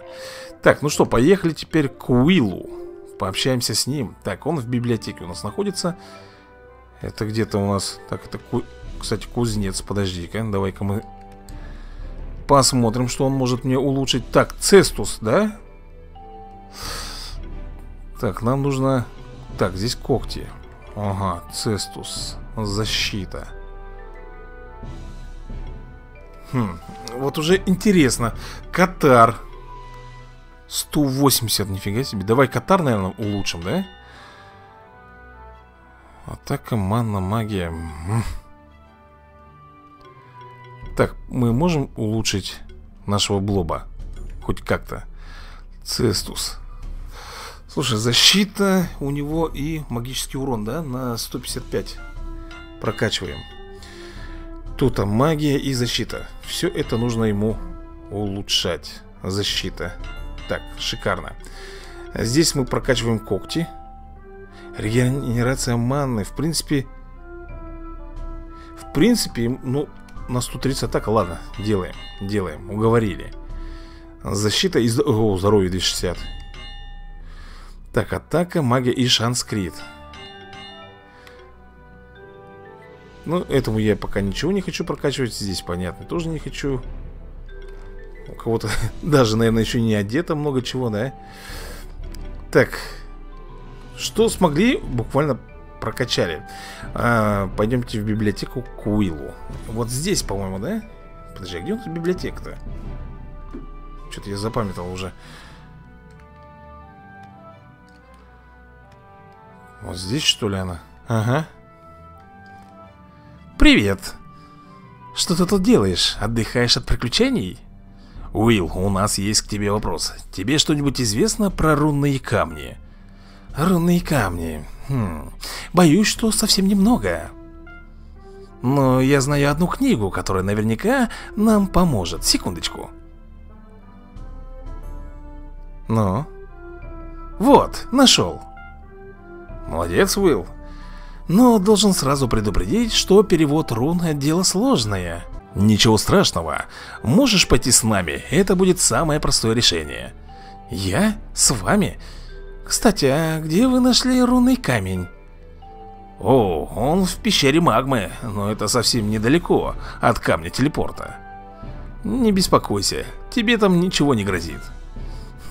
S1: Так, ну что, поехали теперь к Уиллу. Пообщаемся с ним. Так, он в библиотеке у нас находится. Это где-то у нас... Так, это, ку... кстати, кузнец. Подожди-ка, давай-ка мы посмотрим, что он может мне улучшить. Так, Цестус, да? Так, нам нужно... Так, здесь когти. Ага, цестус. Защита. Хм, вот уже интересно. Катар. 180, нифига себе. Давай Катар, наверное, улучшим, да? Атака, манна, магия. Так, мы можем улучшить нашего блоба? Хоть как-то. Цестус. Слушай, защита у него и магический урон, да, на 155 прокачиваем. Тут а магия и защита. Все это нужно ему улучшать. Защита. Так, шикарно. Здесь мы прокачиваем когти. Регенерация манны. В принципе... В принципе, ну, на 130 атака. Ладно, делаем. Делаем. Уговорили. Защита и... О, здоровье 260. Так, атака, магия и шанс крит. Ну, этому я пока ничего не хочу прокачивать. Здесь, понятно, тоже не хочу. У кого-то даже, наверное, еще не одето много чего, да? Так. Что смогли, буквально прокачали. А, пойдемте в библиотеку к Уиллу. Вот здесь, по-моему, да? Подожди, а где у нас библиотека-то? Что-то я запамятовал уже. Вот здесь, что ли, она? Ага. Привет. Что ты тут делаешь? Отдыхаешь от приключений? Уилл, у нас есть к тебе вопрос. Тебе что-нибудь известно про рунные камни? Рунные камни. Хм. Боюсь, что совсем немного. Но я знаю одну книгу, которая наверняка нам поможет. Секундочку. Ну? Вот, нашел. Молодец, Уилл. Но должен сразу предупредить, что перевод рун – дело сложное. Ничего страшного. Можешь пойти с нами, это будет самое простое решение. Я? С вами? Кстати, а где вы нашли рунный камень? О, он в пещере магмы, но это совсем недалеко от камня телепорта. Не беспокойся, тебе там ничего не грозит.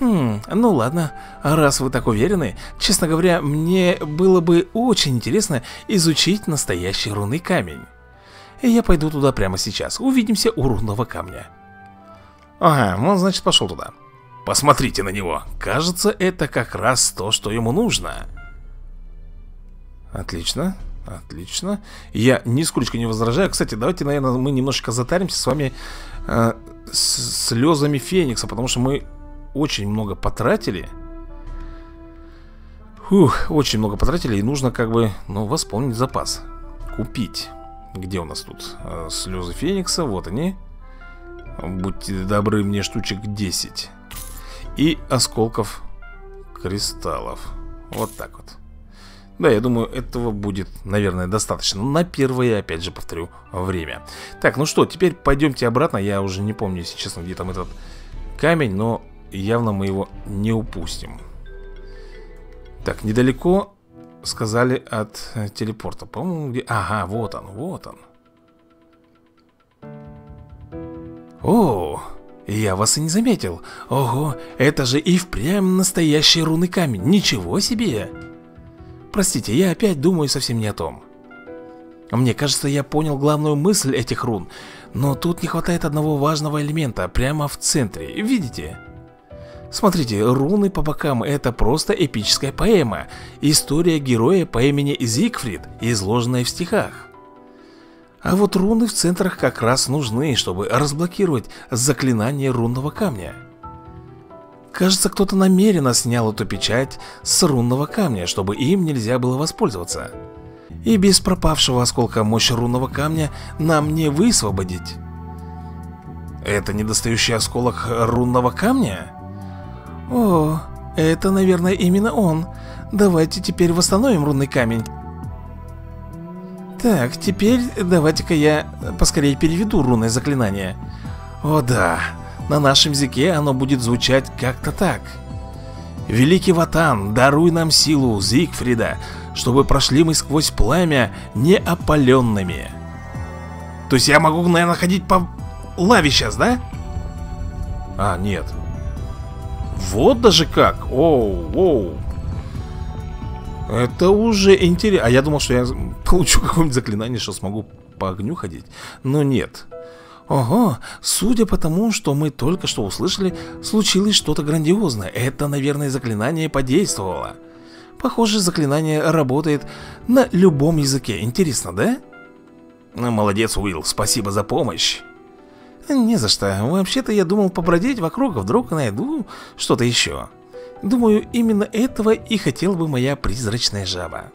S1: Хм, ну ладно, раз вы так уверены, честно говоря, мне было бы очень интересно изучить настоящий рунный камень. Я пойду туда прямо сейчас, увидимся у рунного камня. Ага, он, значит, пошел туда. Посмотрите на него, кажется, это как раз то, что ему нужно. Отлично, отлично. Я нисколько не возражаю. Кстати, давайте, наверное, мы немножечко затаримся с вами э, с слезами Феникса, потому что мы очень много потратили. Фух, очень много потратили И нужно как бы, ну, восполнить запас. Купить. Где у нас тут? Э, слезы Феникса, вот они. Будьте добры, мне штучек 10 И осколков кристаллов. Вот так вот. Да, я думаю, этого будет, наверное, достаточно. На первое, опять же, повторю, время. Так, ну что, теперь пойдемте обратно. Я уже не помню, если честно, где там этот камень Но явно мы его не упустим. Так, недалеко сказали от э, телепорта. По-моему, где... Ага, вот он, вот он. О, я вас и не заметил. Ого, это же и впрямь настоящий рунный камень. Ничего себе! Простите, я опять думаю совсем не о том. Мне кажется, я понял главную мысль этих рун Но тут не хватает одного важного элемента Прямо в центре, видите? Смотрите, руны по бокам это просто эпическая поэма История героя по имени Зигфрид, изложенная в стихах а вот руны в центрах как раз нужны, чтобы разблокировать заклинание рунного камня. Кажется, кто-то намеренно снял эту печать с рунного камня, чтобы им нельзя было воспользоваться. И без пропавшего осколка мощи рунного камня нам не высвободить. Это недостающий осколок рунного камня? О, это, наверное, именно он. Давайте теперь восстановим рунный камень. Так, теперь давайте-ка я поскорее переведу рунное заклинание. О да, на нашем языке оно будет звучать как-то так. Великий Ватан, даруй нам силу Зигфрида, чтобы прошли мы сквозь пламя неопаленными. То есть я могу, наверное, ходить по лаве сейчас, да? А, нет. Вот даже как. Оу, оу. Это уже интересно. А я думал, что я получу какое-нибудь заклинание, что смогу по огню ходить. Но нет. Ого, судя по тому, что мы только что услышали, случилось что-то грандиозное. Это, наверное, заклинание подействовало. Похоже, заклинание работает на любом языке. Интересно, да? Молодец, Уилл, спасибо за помощь. Не за что. Вообще-то я думал побродить вокруг, а вдруг найду что-то еще. Думаю, именно этого и хотела бы моя призрачная жаба.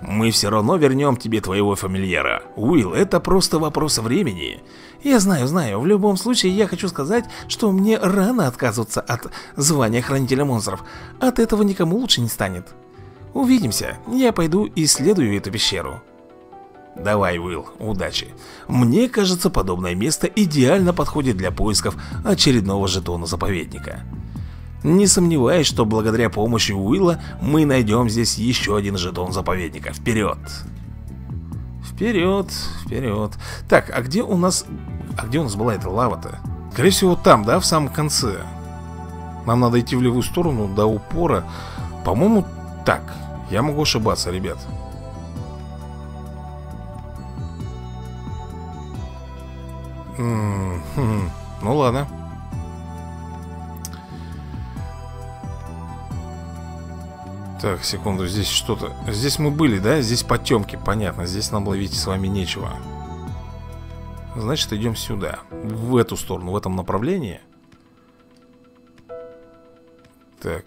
S1: Мы все равно вернем тебе твоего фамильяра. Уилл, это просто вопрос времени. Я знаю, знаю. В любом случае, я хочу сказать, что мне рано отказываться от звания хранителя монстров. От этого никому лучше не станет. Увидимся. Я пойду исследую эту пещеру. Давай, Уилл, удачи. Мне кажется, подобное место идеально подходит для поисков очередного жетона заповедника. Не сомневаюсь, что благодаря помощи Уилла мы найдем здесь еще один жетон заповедника. Вперед! Вперед, вперед. Так, а где у нас... А где у нас была эта лава-то? Скорее всего, там, да, в самом конце. Нам надо идти в левую сторону до упора. По-моему, так. Я могу ошибаться, ребят. М -м -м. Ну ладно. Так, секунду, здесь что-то... Здесь мы были, да? Здесь потемки, понятно. Здесь нам ловить с вами нечего. Значит, идем сюда. В эту сторону, в этом направлении. Так.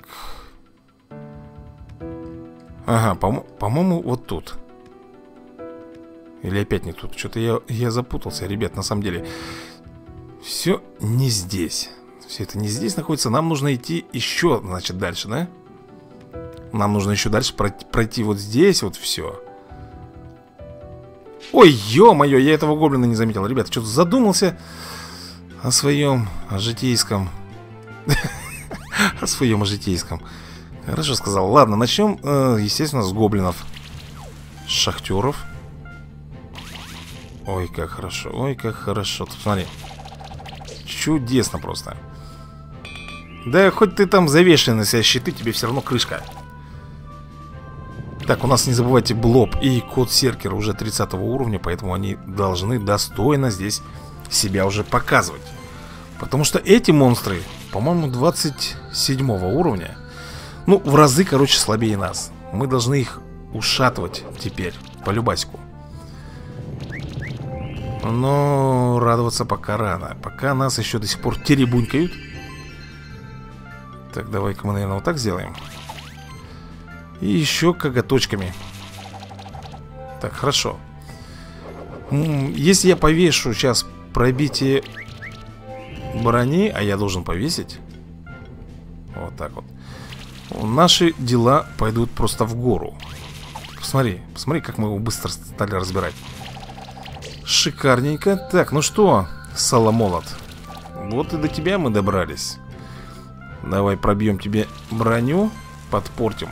S1: Ага, по-моему, по вот тут. Или опять не тут. Что-то я, я запутался, ребят, на самом деле. Все не здесь. Все это не здесь находится. Нам нужно идти еще, значит, дальше, да? Нам нужно еще дальше пройти, пройти вот здесь вот все. Ой, ё-моё, я этого гоблина не заметил Ребята, что-то задумался О своем, о житейском О своем, о житейском Хорошо сказал Ладно, начнем, э, естественно, с гоблинов Шахтеров Ой, как хорошо, ой, как хорошо Тут смотри Чудесно просто Да хоть ты там завешенный на себя щиты Тебе все равно крышка так, у нас не забывайте Блоб и Код Серкер уже 30 уровня, поэтому они должны достойно здесь себя уже показывать. Потому что эти монстры, по-моему, 27 уровня, ну, в разы, короче, слабее нас. Мы должны их ушатывать теперь, по любасику. Но радоваться пока рано. Пока нас еще до сих пор теребунькают. Так, давай-ка мы, наверное, вот так сделаем. И еще коготочками Так, хорошо Если я повешу сейчас пробитие брони А я должен повесить Вот так вот Наши дела пойдут просто в гору Посмотри, посмотри, как мы его быстро стали разбирать Шикарненько Так, ну что, Соломолот Вот и до тебя мы добрались Давай пробьем тебе броню Подпортим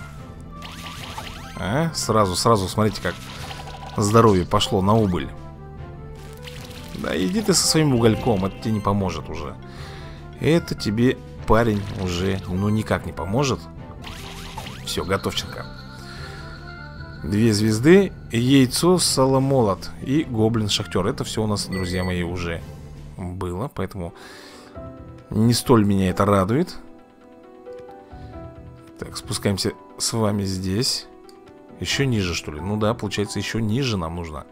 S1: а? Сразу, сразу, смотрите, как здоровье пошло на убыль. Да иди ты со своим угольком, это тебе не поможет уже. Это тебе, парень, уже ну никак не поможет. Все, готовченко. Две звезды, яйцо, соломолот и гоблин-шахтер. Это все у нас, друзья мои, уже было, поэтому не столь меня это радует. Так, спускаемся с вами здесь. Еще ниже, что ли? Ну да, получается, еще ниже нам нужно.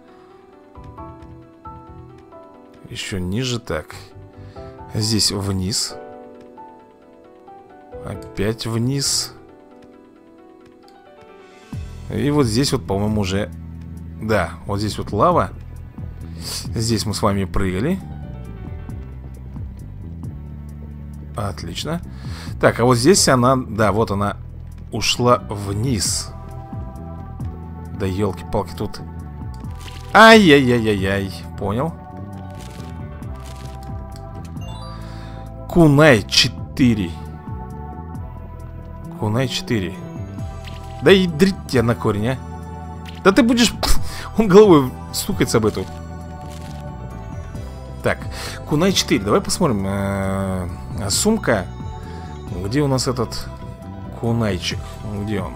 S1: Еще ниже, так. Здесь вниз. Опять вниз. И вот здесь вот, по-моему, уже... Да, вот здесь вот лава. Здесь мы с вами прыгали. Отлично. Так, а вот здесь она... Да, вот она ушла вниз. Да елки-палки тут Ай-яй-яй-яй-яй Понял Кунай 4 Кунай 4 Да и дрить тебя на корень, а. Да ты будешь Он головой стукается об эту. Так Кунай 4 Давай посмотрим э -э Сумка. Где у нас этот Кунайчик? Где он?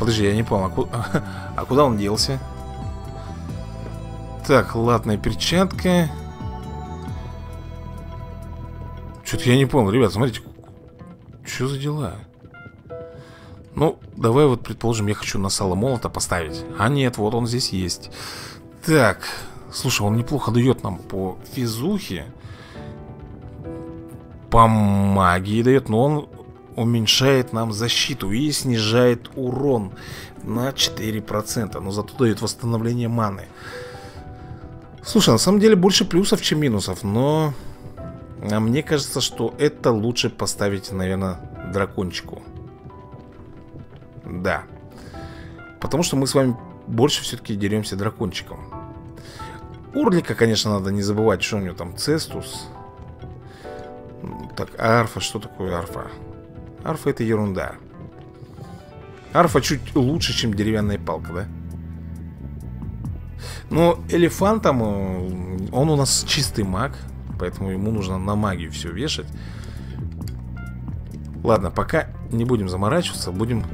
S1: Подожди, я не понял, а, ку... а куда он делся? Так, латная перчатка. Что-то я не понял, ребят, смотрите Что за дела? Ну, давай вот предположим, я хочу на сало молота поставить А нет, вот он здесь есть Так, слушай, он неплохо дает нам по физухе По магии дает, но он уменьшает нам защиту и снижает урон на 4%. Но зато дает восстановление маны. Слушай, на самом деле больше плюсов, чем минусов, но... А мне кажется, что это лучше поставить, наверное, дракончику. Да. Потому что мы с вами больше все-таки деремся дракончиком. Урлика, конечно, надо не забывать, что у него там цестус. Так, арфа, что такое арфа? Арфа это ерунда. Арфа чуть лучше, чем деревянная палка, да? Но элефантом э, он у нас чистый маг, поэтому ему нужно на магию все вешать. Ладно, пока не будем заморачиваться, будем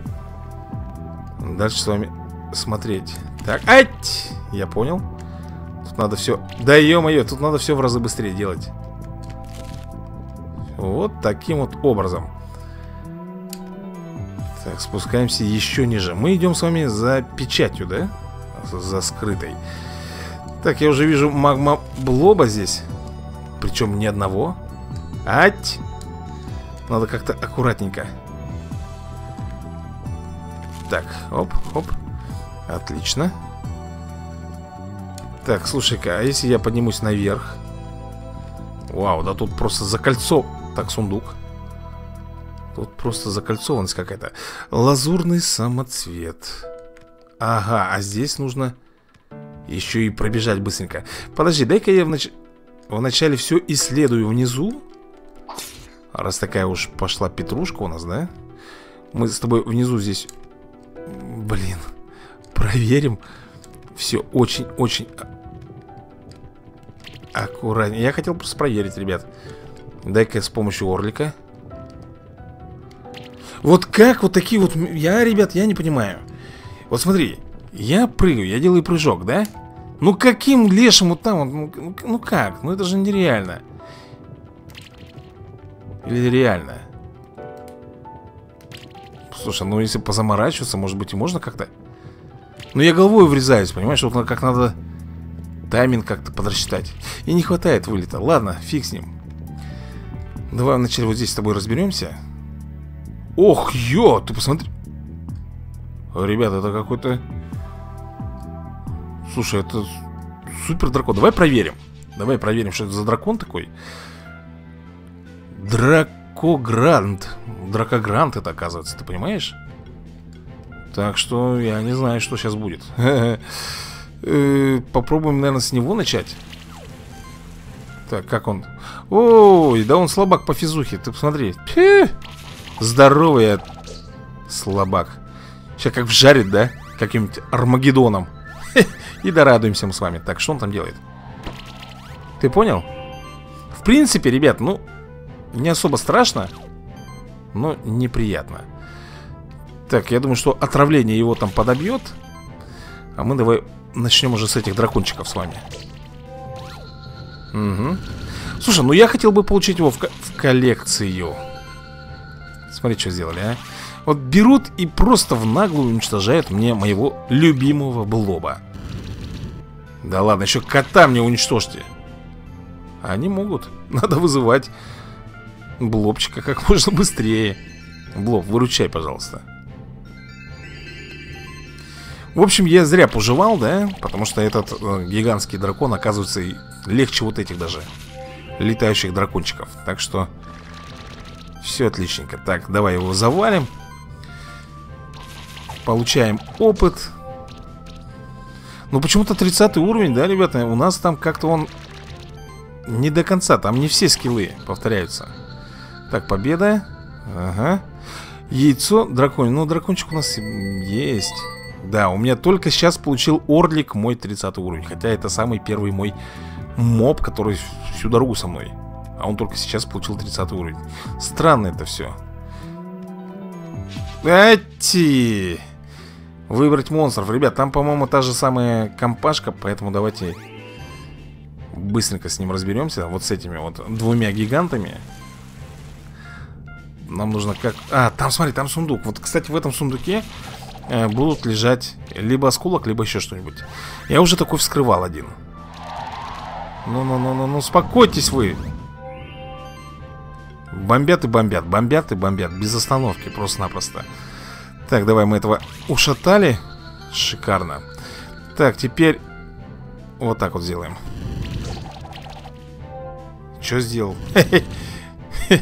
S1: дальше с вами смотреть. Так, ать! Я понял. Тут надо все... Да ё-моё, тут надо все в разы быстрее делать. Вот таким вот образом. Так, спускаемся еще ниже Мы идем с вами за печатью, да? За скрытой Так, я уже вижу магма блоба здесь Причем ни одного Ать! Надо как-то аккуратненько Так, оп, оп Отлично Так, слушай-ка, а если я поднимусь наверх? Вау, да тут просто за кольцо Так, сундук Тут просто закольцованность какая-то. Лазурный самоцвет. Ага, а здесь нужно еще и пробежать быстренько Подожди, дай-ка я внач... вначале все исследую внизу Раз такая уж пошла петрушка у нас, да? Мы с тобой внизу здесь Блин Проверим. Все очень-очень Аккуратнее. Я хотел просто проверить, ребят. Дай-ка с помощью орлика. Вот как вот такие вот Я, ребят, я не понимаю. Вот смотри Я прыгаю, я делаю прыжок, да? Ну каким лешим там ну, ну, ну как? Ну это же нереально. Или реально? Слушай, ну если позаморачиваться Может быть и можно как-то? Ну я головой врезаюсь, понимаешь? Вот как надо Тайминг как-то подрасчитать. И не хватает вылета. Ладно, фиг с ним. Давай вначале вот здесь с тобой разберемся. Ох, ё, ты посмотри. Ребята, это какой-то Слушай, это супер дракон. Давай проверим. Давай проверим, что это за дракон такой. Дракогрант. Дракогрант это оказывается, ты понимаешь? Так что я не знаю, что сейчас будет. Э, Попробуем, наверное, с него начать. Так, как он? Ой, да он слабак по физухе Ты посмотри. Пи! Здоровый слабак. Сейчас как вжарит, да? Каким-нибудь Армагеддоном И дорадуемся мы с вами. Так, что он там делает? Ты понял? В принципе, ребят, ну Не особо страшно Но неприятно. Так, я думаю, что отравление его там подобьет. А мы давай начнем уже с этих дракончиков с вами. Угу Слушай, ну я хотел бы получить его в, ко в коллекцию. Смотри, что сделали, а. Вот берут и просто в наглую уничтожают мне моего любимого блоба Да ладно, еще кота мне уничтожьте. Они могут. Надо вызывать блобчика как можно быстрее. Блоб, выручай, пожалуйста. В общем, я зря пожевал, да? Потому что этот э, гигантский дракон, оказывается, легче вот этих даже Летающих дракончиков. Так что Все отличненько. Так, давай его завалим. Получаем опыт Ну, почему-то 30 уровень, да, ребята? У нас там как-то он Не до конца, там не все скиллы повторяются. Так, победа. Ага. Яйцо дракон. Ну, дракончик у нас есть. Да, у меня только сейчас получил Орлик мой 30 уровень. Хотя это самый первый мой моб, который всю дорогу со мной. А он только сейчас получил 30 уровень. Странно это все Эти Выбрать монстров Ребят, там, по-моему, та же самая компашка Поэтому давайте Быстренько с ним разберемся Вот с этими вот двумя гигантами Нам нужно как... А, там, смотри, там сундук Вот, кстати, в этом сундуке Э, будут лежать либо осколок, либо еще что-нибудь. Я уже такой вскрывал один. Ну-ну-ну-ну, успокойтесь вы. Бомбят и бомбят, бомбят и бомбят, без остановки, просто-напросто. Так, давай мы этого ушатали. Шикарно. Так, теперь вот так вот сделаем. Что сделал?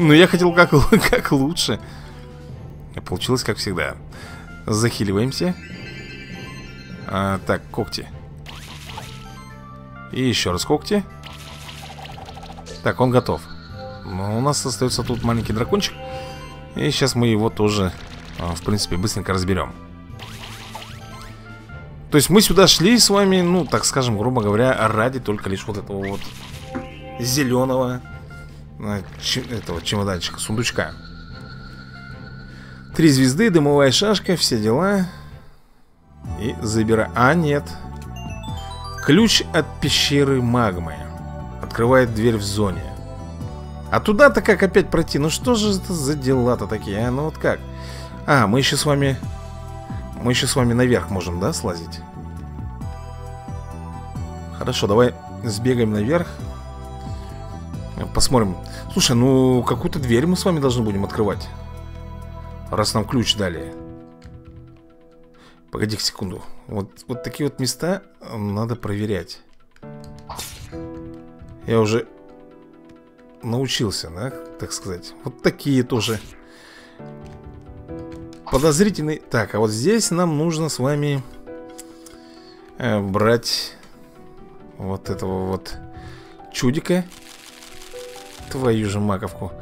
S1: Ну, я хотел как, как лучше. Получилось как всегда. Захиливаемся. А, так, когти. И еще раз когти. Так, он готов. Но у нас остается тут маленький дракончик. И сейчас мы его тоже, в принципе, быстренько разберем. То есть мы сюда шли с вами, ну, так скажем, грубо говоря, ради только лишь вот этого вот зеленого а, этого чемоданчика, сундучка. Три звезды, дымовая шашка, все дела. И забирай. А, нет. Ключ от пещеры магмы. Открывает дверь в зоне. А туда-то как опять пройти? Ну что же это за дела-то такие, а? Ну вот как? А, мы еще с вами... Мы еще с вами наверх можем, да, слазить? Хорошо, давай сбегаем наверх. Посмотрим. Слушай, ну какую-то дверь мы с вами должны будем открывать. Раз нам ключ дали погоди секунду вот, вот такие вот места надо проверять Я уже научился, да, так сказать Вот такие тоже подозрительный. Так, а вот здесь нам нужно с вами э, Брать Вот этого вот Чудика Твою же маковку.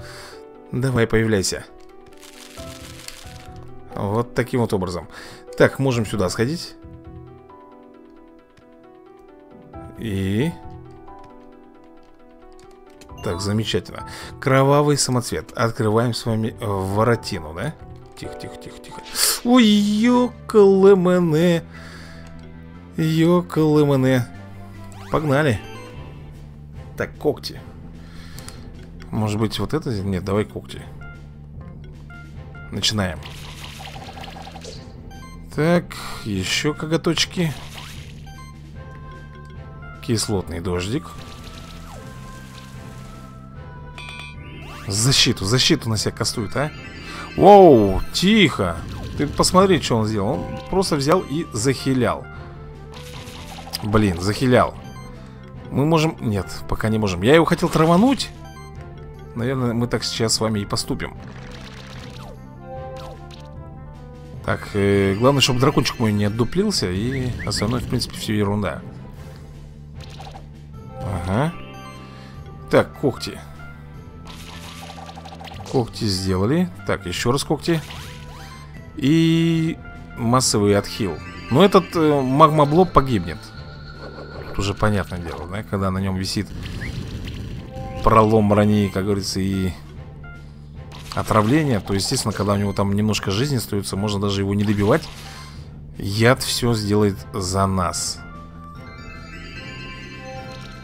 S1: Давай, появляйся. Вот таким вот образом. Так, можем сюда сходить. И... Так, замечательно. Кровавый самоцвет. Открываем с вами воротину, да? Тихо, тихо, тихо, тихо. Ой, ёкалэмэне Ёкалэмэне Погнали. Так, когти. Может быть вот это? Нет, давай когти. Начинаем. Так, еще коготочки. Кислотный дождик. Защиту, защиту на себя кастует, а Воу, тихо. Ты посмотри, что он сделал. Он просто взял и захилял. Блин, захилял. Мы можем... Нет, пока не можем. Я его хотел травануть. Наверное, мы так сейчас с вами и поступим. Так, э, главное, чтобы дракончик мой не отдуплился И остальное, в принципе, все ерунда. Ага. Так, когти Когти сделали. Так, еще раз когти. И массовый отхил. Но этот э, магмоблоб погибнет. Тут уже понятное дело, да Когда на нем висит пролом брони, как говорится, и отравление То, естественно, когда у него там немножко жизни остается Можно даже его не добивать. Яд все сделает за нас.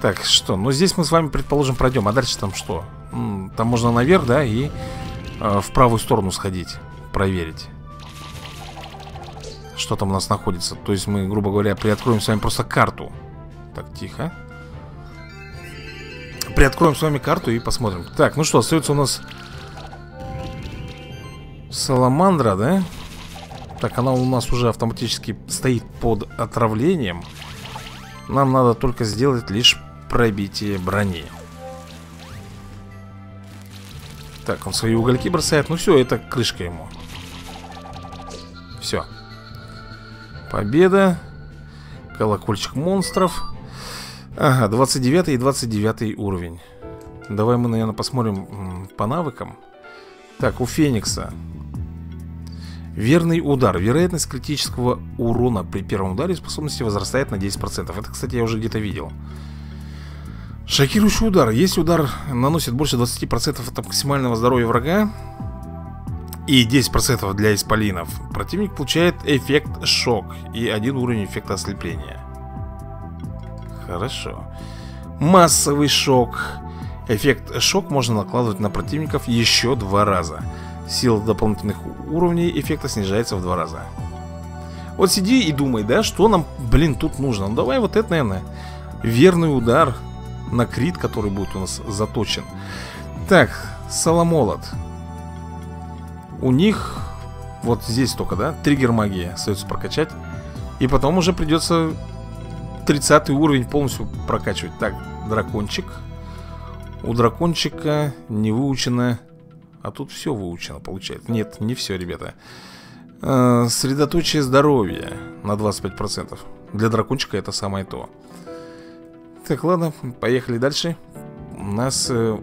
S1: Так, что? Ну, здесь мы с вами, предположим, пройдем А дальше там что? Там можно наверх, да, и э, в правую сторону сходить Проверить Что там у нас находится. То есть мы, грубо говоря, приоткроем с вами просто карту. Так, тихо. Приоткроем с вами карту и посмотрим. Так, ну что, остается у нас Саламандра, да? Так, она у нас уже автоматически стоит под отравлением. Нам надо только сделать лишь пробитие брони Так, он свои угольки бросает. Ну все, это крышка ему. Все Победа. Колокольчик монстров. Ага, 29 и 29 уровень. Давай мы, наверное, посмотрим по навыкам. Так, у Феникса. Верный удар. Вероятность критического урона при первом ударе способности возрастает на 10%. Это, кстати, я уже где-то видел. Шокирующий удар. Если удар наносит больше 20% от максимального здоровья врага и 10% для исполинов, противник получает эффект шок и один уровень эффекта ослепления. Хорошо. Массовый шок. Эффект шок можно накладывать на противников еще два раза. Сила дополнительных уровней эффекта снижается в два раза. Вот сиди и думай, да, что нам, блин, тут нужно. Ну давай вот это, наверное, верный удар на крит, который будет у нас заточен. Так, Соломолот. У них вот здесь только, да, триггер магии остается прокачать. И потом уже придется 30 уровень полностью прокачивать. Так, дракончик. У дракончика не выучено... А тут все выучено, получается. Нет, не все, ребята. Э, средоточие здоровья на 25%. Для дракончика это самое то. Так, ладно, поехали дальше. У нас... Э...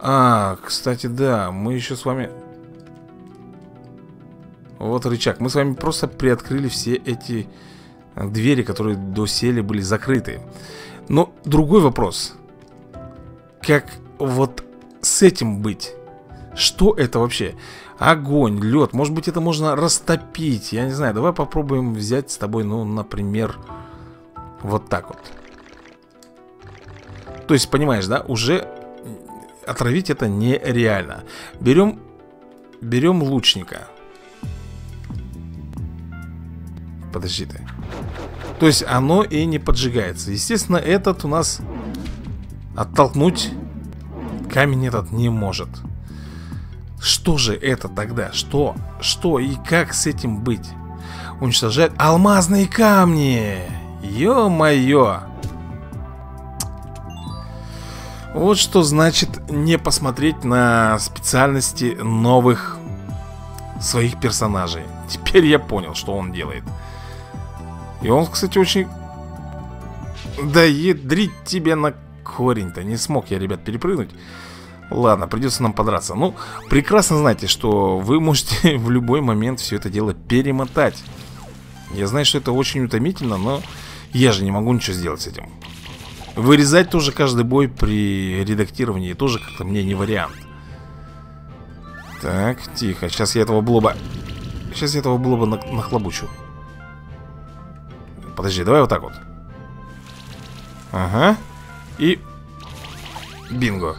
S1: А, кстати, да, мы еще с вами... Вот рычаг. Мы с вами просто приоткрыли все эти двери, которые доселе были закрыты. Но другой вопрос. Как вот с этим быть? Что это вообще? Огонь, лед, может быть это можно растопить? Я не знаю, давай попробуем взять с тобой, ну, например Вот так вот то есть, понимаешь, да, уже отравить это нереально. Берем, берем лучника. Подожди ты. То есть оно и не поджигается. Естественно, этот у нас оттолкнуть камень этот не может. Что же это тогда? Что? Что и как с этим быть? Уничтожает алмазные камни! Ё-моё! Вот что значит не посмотреть на специальности новых своих персонажей. Теперь я понял, что он делает. И он, кстати, очень... Да ядрить тебя на корень-то. Не смог я, ребят, перепрыгнуть. Ладно, придется нам подраться. Ну, прекрасно знаете, что вы можете в любой момент все это дело перемотать. Я знаю, что это очень утомительно, но я же не могу ничего сделать с этим. Вырезать тоже каждый бой при редактировании тоже как-то мне не вариант. Так, тихо. Сейчас я этого блоба... Сейчас я этого блоба нахлобучу. Подожди, давай вот так вот. Ага. И... Бинго.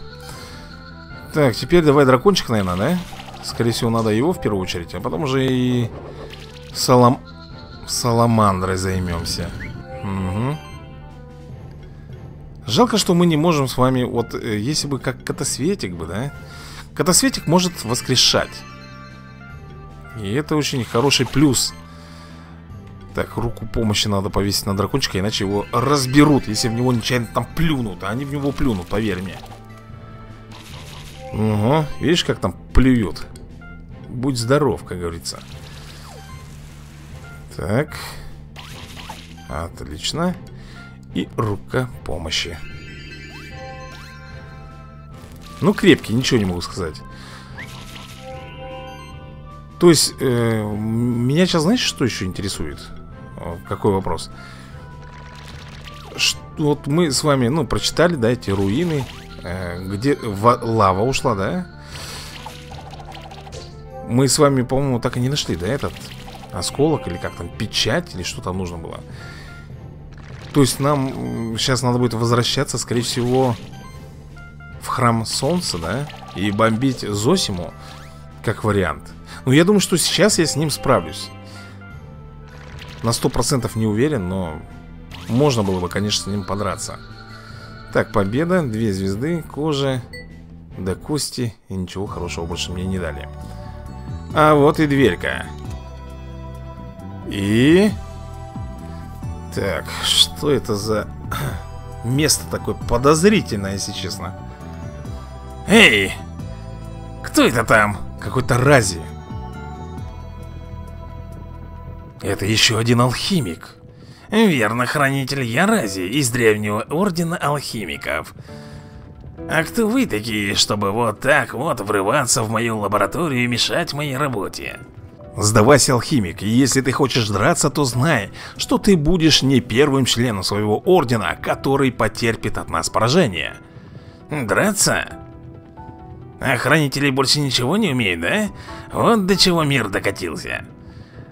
S1: Так, теперь давай дракончик, наверное, да? Скорее всего, надо его в первую очередь, а потом уже и... Салам... Саламандрой займемся. Угу. Жалко, что мы не можем с вами... Вот, э, если бы как катасветик бы, да? Катасветик может воскрешать. И это очень хороший плюс. Так, руку помощи надо повесить на дракончика, иначе его разберут, если в него нечаянно там плюнут. А они в него плюнут, поверь мне. Угу, видишь, как там плюют. Будь здоров, как говорится. Так. Отлично. И рука помощи. Ну, крепкий, ничего не могу сказать. То есть, э, меня сейчас, знаете, что еще интересует? Какой вопрос? Что, вот мы с вами, ну, прочитали, да, эти руины, э, где лава ушла, да? Мы с вами, по-моему, так и не нашли, да, этот осколок или как там, печать или что там нужно было. То есть нам сейчас надо будет возвращаться, скорее всего, в храм солнца, да? И бомбить Зосиму, как вариант. Ну, я думаю, что сейчас я с ним справлюсь. На сто процентов не уверен, но можно было бы, конечно, с ним подраться. Так, победа, две звезды, кожа, до кости, и ничего хорошего больше мне не дали. А вот и дверька. И... Так, что это за место такое подозрительное, если честно? Эй! Кто это там? Какой-то Рази. Это еще один алхимик. Верно, хранитель Ярази из древнего ордена алхимиков. А кто вы такие, чтобы вот так вот врываться в мою лабораторию и мешать моей работе? Сдавайся, алхимик, и если ты хочешь драться, то знай, что ты будешь не первым членом своего ордена, который потерпит от нас поражение. Драться? Охранители больше ничего не умеют, да? Вот до чего мир докатился.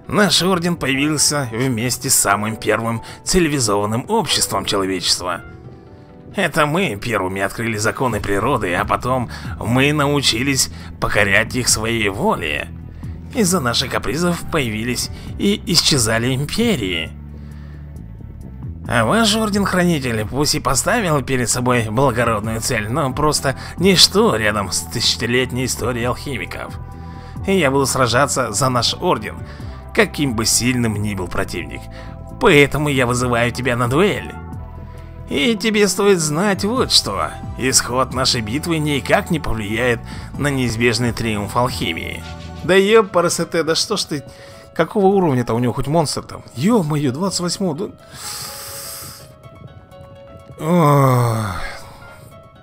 S1: Наш орден появился вместе с самым первым цивилизованным обществом человечества. Это мы первыми открыли законы природы, а потом мы научились покорять их своей воле. Из-за наших капризов появились и исчезали империи. А ваш Орден Хранитель пусть и поставил перед собой благородную цель, но просто ничто рядом с тысячелетней историей алхимиков. И я буду сражаться за наш Орден, каким бы сильным ни был противник. Поэтому я вызываю тебя на дуэль. И тебе стоит знать вот что. Исход нашей битвы никак не повлияет на неизбежный триумф алхимии. Да ёпарасете, да что ж ты... Какого уровня-то у него хоть монстр там? Ё-моё, 28 да...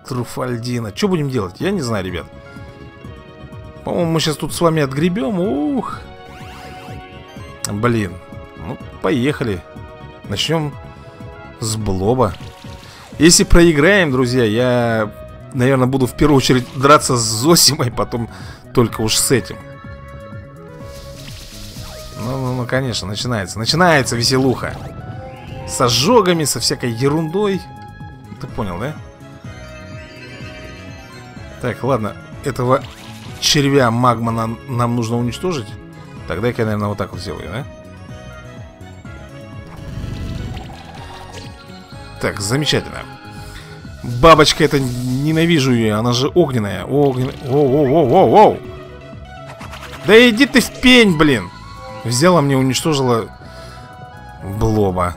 S1: Труфальдина. Что будем делать? Я не знаю, ребят. По-моему, мы сейчас тут с вами отгребем. Ух. Блин. Ну, поехали. Начнем с блоба. Если проиграем, друзья, я, наверное, буду в первую очередь драться с Зосимой, потом только уж с этим. Ну, ну, ну, конечно, начинается. Начинается веселуха. С ожогами, со всякой ерундой. Ты понял, да? Так, ладно. Этого червя магма нам, нам нужно уничтожить. Тогда я, наверное, вот так вот сделаю, да? Так, замечательно. Бабочка это ненавижу ее, она же огненная. Огненная. Воу-воу-воу-воу-воу. Да иди ты в пень, блин. Взяла мне, уничтожила Блоба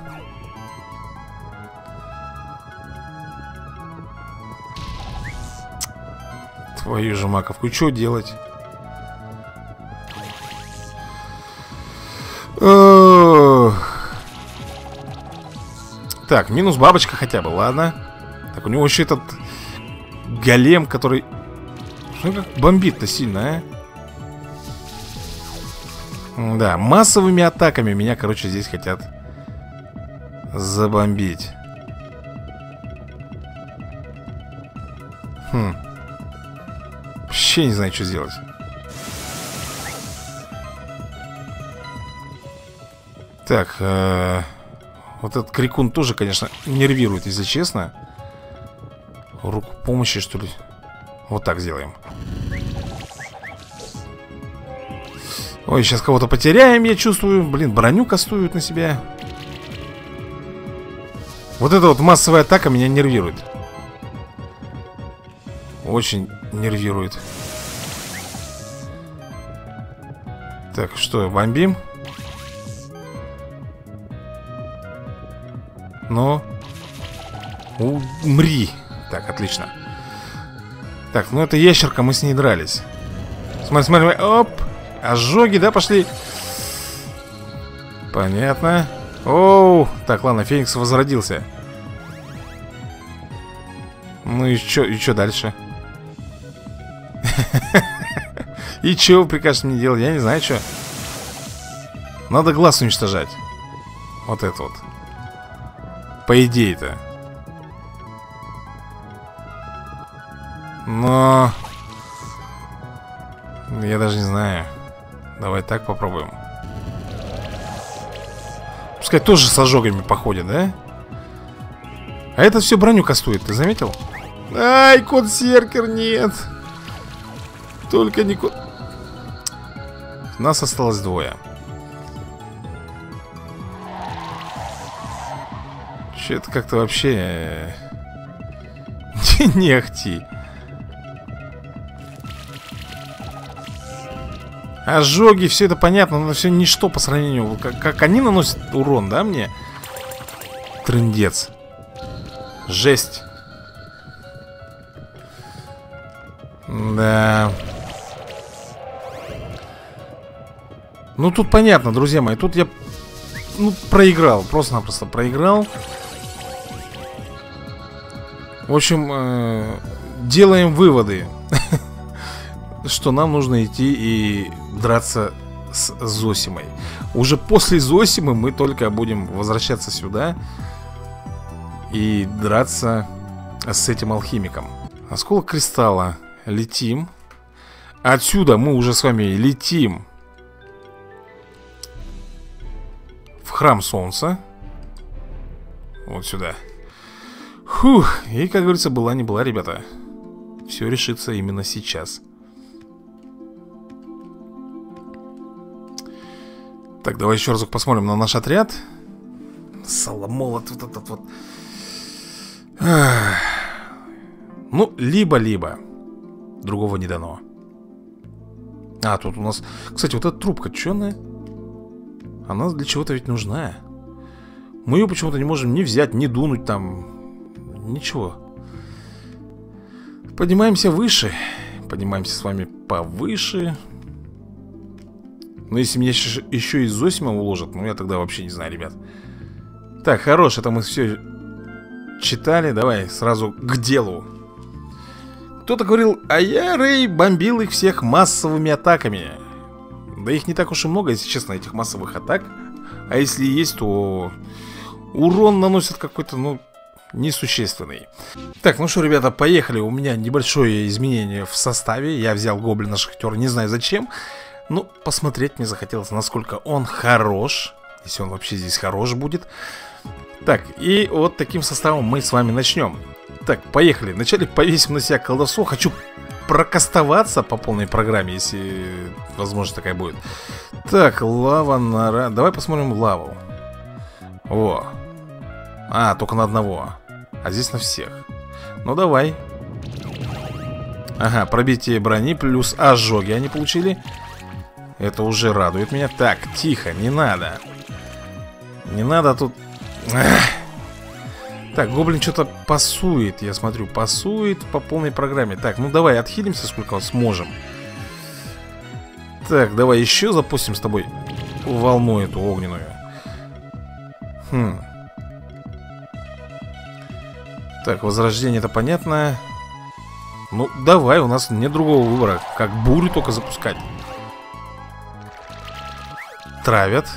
S1: Твою же маковку, что делать? Так, минус бабочка хотя бы, ладно Так, у него еще этот голем, который... Бомбит-то сильно, а? Да, массовыми атаками меня, короче, здесь хотят забомбить. Хм. Вообще не знаю, что сделать. Так, э -э вот этот крикун тоже, конечно, нервирует, если честно. Руку помощи, что ли? Вот так сделаем. Ой, сейчас кого-то потеряем, я чувствую. Блин, броню кастуют на себя. Вот эта вот массовая атака меня нервирует. Очень нервирует. Так, что, бомбим? Но... Умри! Так, отлично. Так, ну это ящерка, мы с ней дрались. Смотри, смотри, оп! Ожоги, да, пошли? Понятно. Оу! Так, ладно, Феникс возродился. Ну и что, и что дальше? И что вы прикажете мне делать? Я не знаю, что. Надо глаз уничтожать. Вот это вот. По идее-то. Но... Я даже не знаю. Давай так попробуем. Пускай тоже с ожогами походит, да? А это все броню кастует, ты заметил? Ай, кот Серкер, нет. Только не кот... Нас осталось двое. Че-то как-то вообще... Не ахти. Ожоги, все это понятно, но все ничто по сравнению. Как, как они наносят урон, да, мне? Трындец. Жесть. Да. Ну, тут понятно, друзья мои. Тут я, ну, проиграл. Просто-напросто проиграл. В общем, э, делаем выводы. Что нам нужно идти и драться с Зосимой. Уже после Зосимы мы только будем возвращаться сюда и драться с этим алхимиком. Осколок кристалла. Летим. Отсюда мы уже с вами летим в храм солнца. Вот сюда. Фух, и, как говорится, была не была, ребята. Все решится именно сейчас. Так, давай еще разок посмотрим на наш отряд. Соломолот вот этот вот. Ну, либо-либо. Другого не дано. А, тут у нас Кстати, вот эта трубка, что она? Она для чего-то ведь нужна. Мы ее почему-то не можем ни взять, ни дунуть там. Ничего. Поднимаемся выше. Поднимаемся с вами повыше но если меня еще и Зосима уложат, ну я тогда вообще не знаю, ребят. Так, хорош, это мы все читали. Давай сразу к делу. Кто-то говорил, а я, Рэй, бомбил их всех массовыми атаками. Да их не так уж и много, если честно, этих массовых атак. А если есть, то урон наносит какой-то, ну, несущественный. Так, ну что, ребята, поехали. У меня небольшое изменение в составе. Я взял гоблина-шахтера, не знаю зачем. Ну, посмотреть мне захотелось, насколько он хорош. Если он вообще здесь хорош будет. Так, и вот таким составом мы с вами начнем. Так, поехали. Вначале повесим на себя колдовство. Хочу прокастоваться по полной программе, если возможно такая будет. Так, лава на... Давай посмотрим лаву. О. А, только на одного. А здесь на всех. Ну, давай. Ага, пробитие брони плюс ожоги они получили. Это уже радует меня Так, тихо, не надо Не надо тут Эх. Так, гоблин что-то пасует Я смотрю, пасует по полной программе Так, ну давай отхилимся сколько сможем Так, давай еще запустим с тобой Волну эту огненную Хм. Так, возрождение это понятно. Ну, давай, у нас нет другого выбора. Как бурю только запускать. Травят.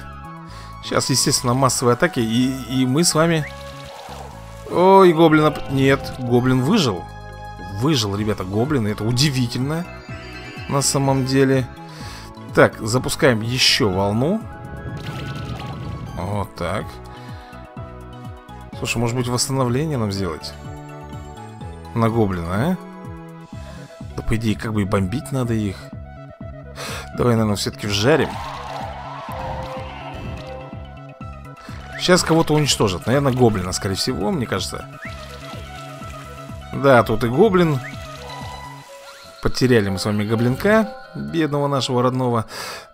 S1: Сейчас, естественно, массовые атаки. И, и мы с вами... Ой, гоблина... Нет, гоблин выжил. Выжил, ребята, гоблин. Это удивительно. На самом деле. Так, запускаем еще волну. Вот так. Слушай, может быть восстановление нам сделать? На гоблина, а? Да по идее, как бы и бомбить надо их. Давай, наверное, все-таки вжарим. Сейчас кого-то уничтожат. Наверное, гоблина, скорее всего, мне кажется. Да, тут и гоблин. Потеряли мы с вами гоблинка, бедного нашего родного.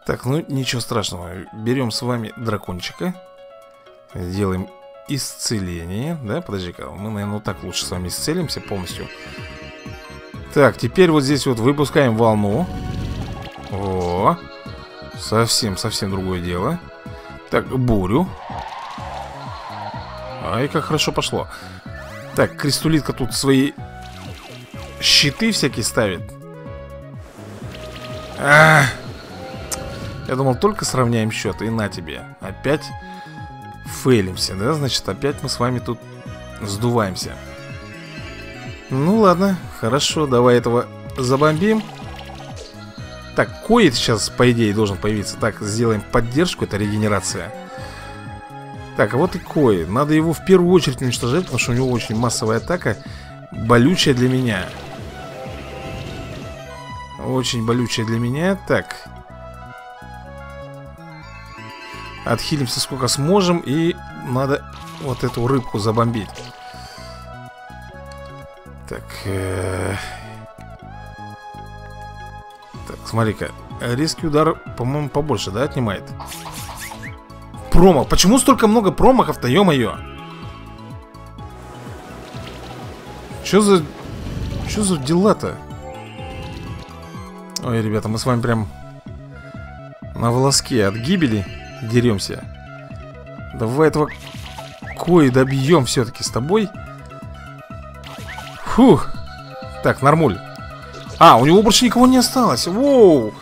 S1: Так, ну ничего страшного. Берем с вами дракончика. Делаем исцеление. Да, подожди-ка. Мы, наверное, вот так лучше с вами исцелимся полностью. Так, теперь вот здесь вот выпускаем волну. О, совсем, совсем другое дело. Так, бурю. Ай, как хорошо пошло. Так, кристулитка тут свои щиты всякие ставит. А, Я думал, только сравняем счет. И на тебе. Опять фейлимся, да? Значит, опять мы с вами тут сдуваемся. Ну ладно, хорошо, давай этого забомбим Так, Коид сейчас, по идее, должен появиться Так, сделаем поддержку, это регенерация Так, а вот и Коид Надо его в первую очередь уничтожать, потому что у него очень массовая атака Болючая для меня Очень болючая для меня Так Отхилимся сколько сможем И надо вот эту рыбку забомбить так. Э... Так, смотри-ка. Резкий удар, по-моему, побольше, да, отнимает? Промах. Почему столько много промахов-то, ё-моё? Чё за... Чё за дела-то? Ой, ребята, мы с вами прям на волоске от гибели деремся. Давай этого кое добьем все-таки с тобой. Фух. Так, нормуль. А, у него больше никого не осталось. Воу.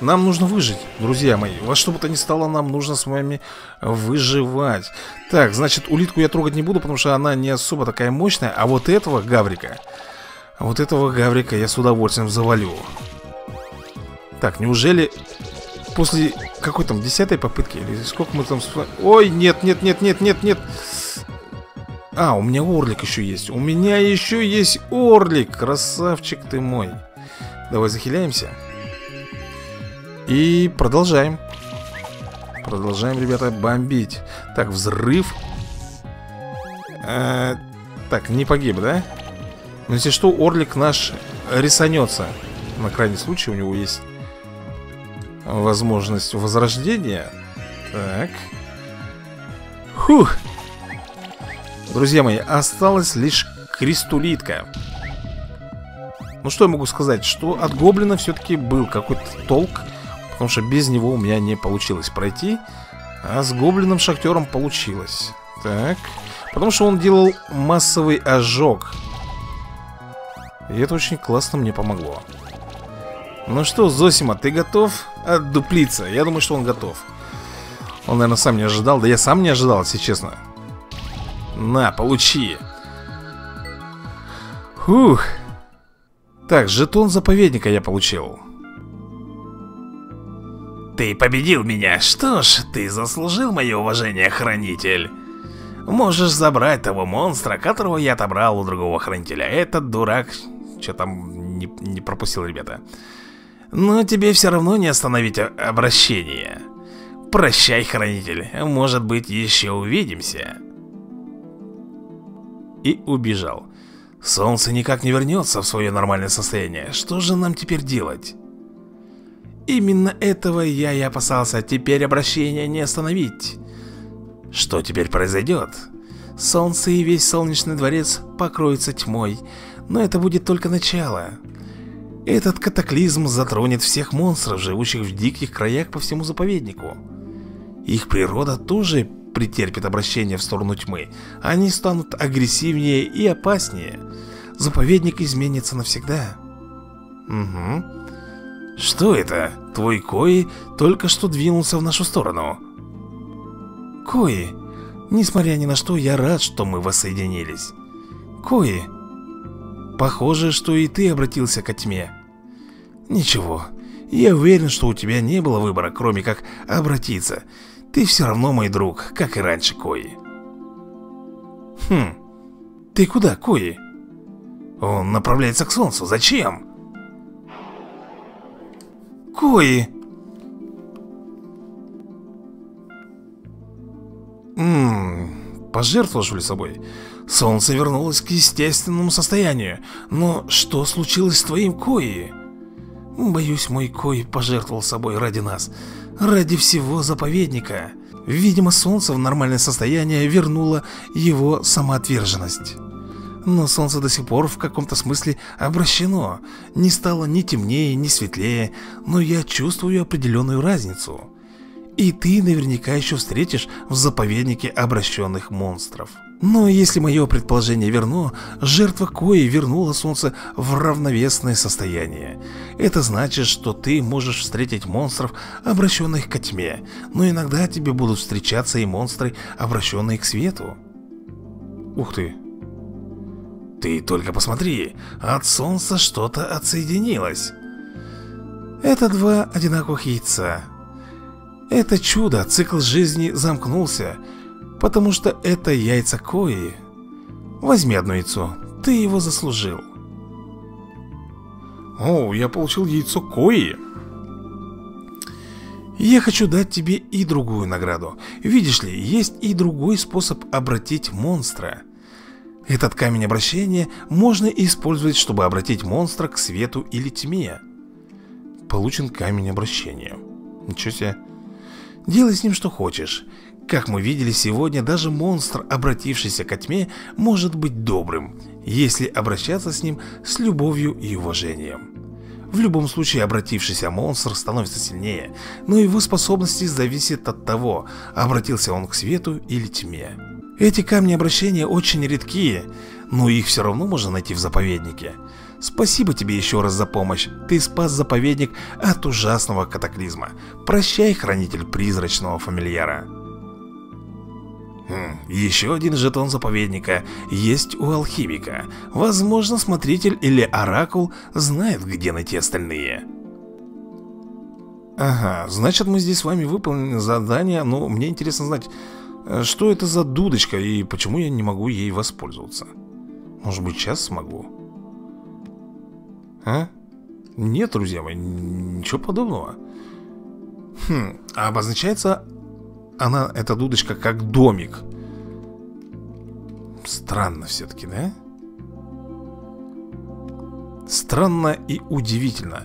S1: Нам нужно выжить, друзья мои. Во что бы то ни стало, нам нужно с вами выживать. Так, значит, улитку я трогать не буду, потому что она не особо такая мощная. А вот этого гаврика, вот этого гаврика я с удовольствием завалю. Так, неужели после какой там десятой попытки или сколько мы там... Ой, нет, нет, нет, нет, нет, нет. А, у меня орлик еще есть У меня еще есть орлик Красавчик ты мой Давай захиляемся И продолжаем. Продолжаем, ребята, бомбить. Так, взрыв. А, Так, не погиб, да? Но если что, орлик наш рисанется. На крайний случай у него есть Возможность возрождения. Так. Фух. Друзья мои, осталась лишь кристулитка Ну что я могу сказать, что от гоблина все-таки был какой-то толк Потому что без него у меня не получилось пройти А с гоблином-шахтером получилось. Так. Потому что он делал массовый ожог. И это очень классно мне помогло. Ну что, Зосима, ты готов? Отдуплиться? Я думаю, что он готов. Он, наверное, сам не ожидал. Да я сам не ожидал, если честно. На, получи. Фух. Так, жетон заповедника я получил
S2: Ты победил меня. Что ж, ты заслужил мое уважение, хранитель. Можешь забрать того монстра, которого я отобрал у другого хранителя. Этот дурак Что там не, не пропустил, ребята. Но тебе все равно не остановить обращение. Прощай, хранитель. Может быть, еще увидимся.
S1: И убежал. Солнце никак не вернется в свое нормальное состояние. Что же нам теперь делать? Именно этого я и опасался. Теперь обращение не остановить. Что теперь произойдет? Солнце и весь солнечный дворец покроются тьмой. Но это будет только начало. Этот катаклизм затронет всех монстров, живущих в диких краях по всему заповеднику. Их природа тоже претерпит обращение в сторону тьмы, они станут агрессивнее и опаснее. Заповедник изменится навсегда. Угу. Что это? Твой Кои только что двинулся в нашу сторону. Кои, несмотря ни на что, я рад, что мы воссоединились. Кои, похоже, что и ты обратился ко тьме. Ничего, я уверен, что у тебя не было выбора, кроме как обратиться. Ты все равно мой друг, как и раньше, Кои. Хм, ты куда, Кои? Он направляется к солнцу, зачем? Кои! Ммм, пожертвовал ли собой? Солнце вернулось к естественному состоянию. Но что случилось с твоим Кои? Боюсь, мой Кой пожертвовал собой ради нас. Ради всего заповедника. Видимо, солнце в нормальное состояние вернуло его самоотверженность. Но солнце до сих пор в каком-то смысле обращено. Не стало ни темнее, ни светлее, но я чувствую определенную разницу. И ты наверняка еще встретишь в заповеднике обращенных монстров. Но если мое предположение верно, жертва Кои вернула солнце в равновесное состояние. Это значит, что ты можешь встретить монстров, обращенных ко тьме, но иногда тебе будут встречаться и монстры, обращенные к свету. Ух ты. Ты только посмотри, от солнца что-то отсоединилось. Это два одинаковых яйца. Это чудо, цикл жизни замкнулся, потому что это яйца Кои. Возьми одно яйцо, ты его заслужил. О, я получил яйцо Кои. Я хочу дать тебе и другую награду. Видишь ли, есть и другой способ обратить монстра. Этот камень обращения можно использовать, чтобы обратить монстра к свету или тьме. Получен камень обращения. Ничего себе. Делай с ним что хочешь. Как мы видели сегодня, даже монстр, обратившийся ко тьме, может быть добрым, если обращаться с ним с любовью и уважением. В любом случае, обратившийся монстр становится сильнее, но его способности зависят от того, обратился он к свету или тьме. Эти камни обращения очень редкие, но их все равно можно найти в заповеднике. Спасибо тебе еще раз за помощь. Ты спас заповедник от ужасного катаклизма. Прощай, хранитель призрачного фамильяра. Хм, еще один жетон заповедника есть у алхимика. Возможно, смотритель или оракул знает, где найти остальные. Ага, значит мы здесь с вами выполнили задание, но мне интересно знать, что это за дудочка и почему я не могу ей воспользоваться. Может быть, сейчас смогу. А? Нет, друзья мои, ничего подобного. Хм, а обозначается она, эта дудочка, как домик. Странно все-таки, да? Странно и удивительно.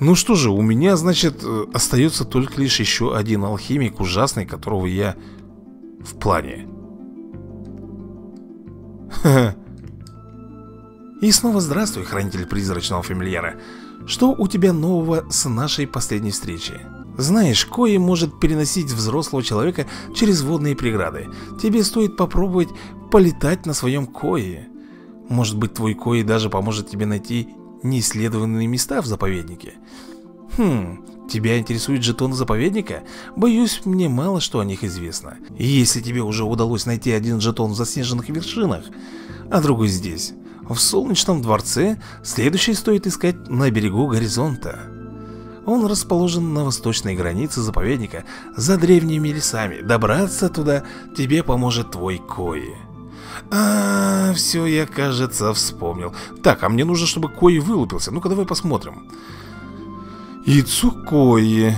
S1: Ну что же, у меня, значит, э, остается только лишь еще один алхимик ужасный, которого я в плане. И снова здравствуй, хранитель призрачного фамильяра. Что у тебя нового с нашей последней встречи? Знаешь, Кои может переносить взрослого человека через водные преграды. Тебе стоит попробовать полетать на своем Кои. Может быть, твой Кои даже поможет тебе найти неисследованные места в заповеднике. Хм, тебя интересует жетон заповедника? Боюсь, мне мало что о них известно. И если тебе уже удалось найти один жетон в заснеженных вершинах, а другой здесь, в солнечном дворце, следующий стоит искать на берегу горизонта. Он расположен на восточной границе заповедника, за древними лесами. Добраться туда тебе поможет твой Кои. А, все, я, кажется, вспомнил. Так, а мне нужно, чтобы Кои вылупился. Ну-ка, давай посмотрим. Яйцо Кои.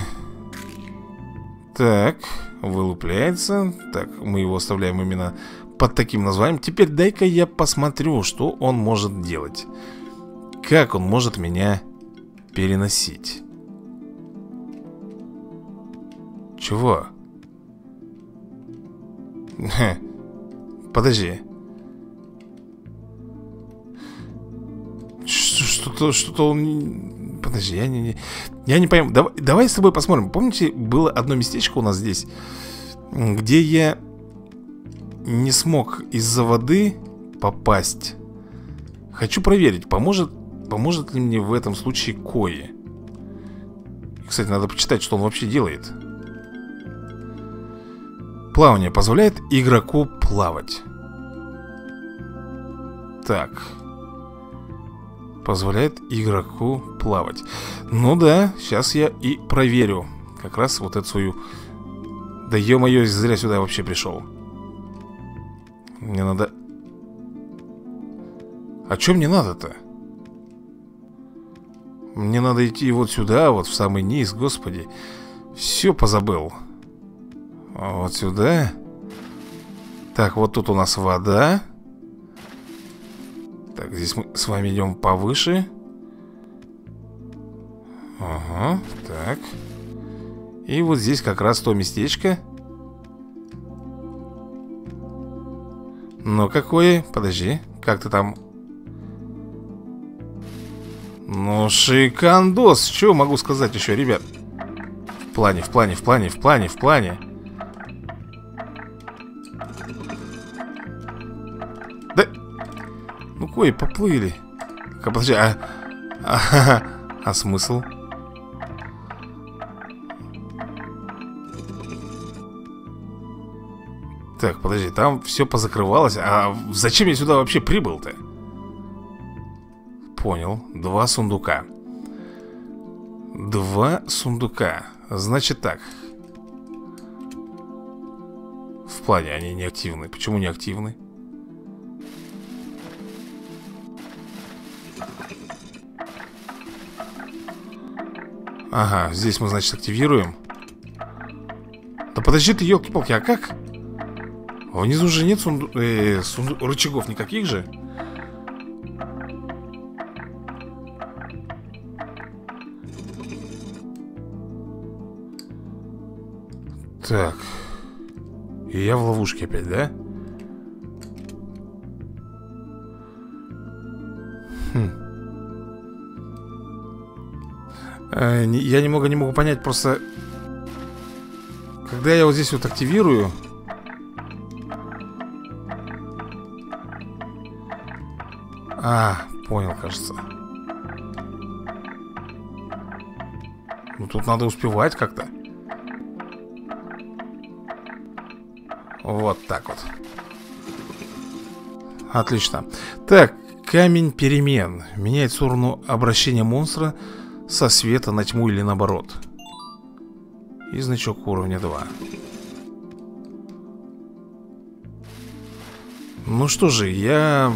S1: Так, вылупляется. Так, мы его оставляем именно под таким названием. Теперь дай-ка я посмотрю, что он может делать. Как он может меня переносить. Чего? Подожди. Что-то, что-то он... Подожди, я не, я не пойму. Давай, давай с тобой посмотрим. Помните, было одно местечко у нас здесь, где я не смог из-за воды попасть. Хочу проверить, поможет, поможет ли мне в этом случае Кои. Кстати, надо почитать, что он вообще делает. Плавание позволяет игроку плавать. Так. Позволяет игроку плавать. Ну да, сейчас я и проверю. Как раз вот эту свою... Да ё-моё, зря сюда вообще пришел. Мне надо... А что мне надо-то? Мне надо идти вот сюда, вот в самый низ, господи. Все позабыл. Вот сюда. Так, вот тут у нас вода. Так, здесь мы с вами идем повыше. Ага, так. И вот здесь как раз то местечко. Ну, какое? Подожди, как ты там ну, шикандос. Что могу сказать еще, ребят? В плане, в плане, в плане, в плане, в плане. Кое, поплыли. А, подожди, а... А, а смысл? Так, подожди, там все позакрывалось. А зачем я сюда вообще прибыл-то? понял. Два сундука. Два сундука. Значит так. В плане они не активны. Почему не активны? Ага, здесь мы, значит, активируем. Да подожди ты, елки-палки, а как? Внизу же нет сунду... э, сунду... рычагов никаких же. Так. И я в ловушке опять, да? Э, я немного не могу понять, просто... Когда я вот здесь вот активирую... А, понял, кажется. Ну тут надо успевать как-то. Вот так вот Отлично Так, камень перемен Меняет сторону обращения монстра Со света на тьму или наоборот И значок уровня 2 Ну что же, я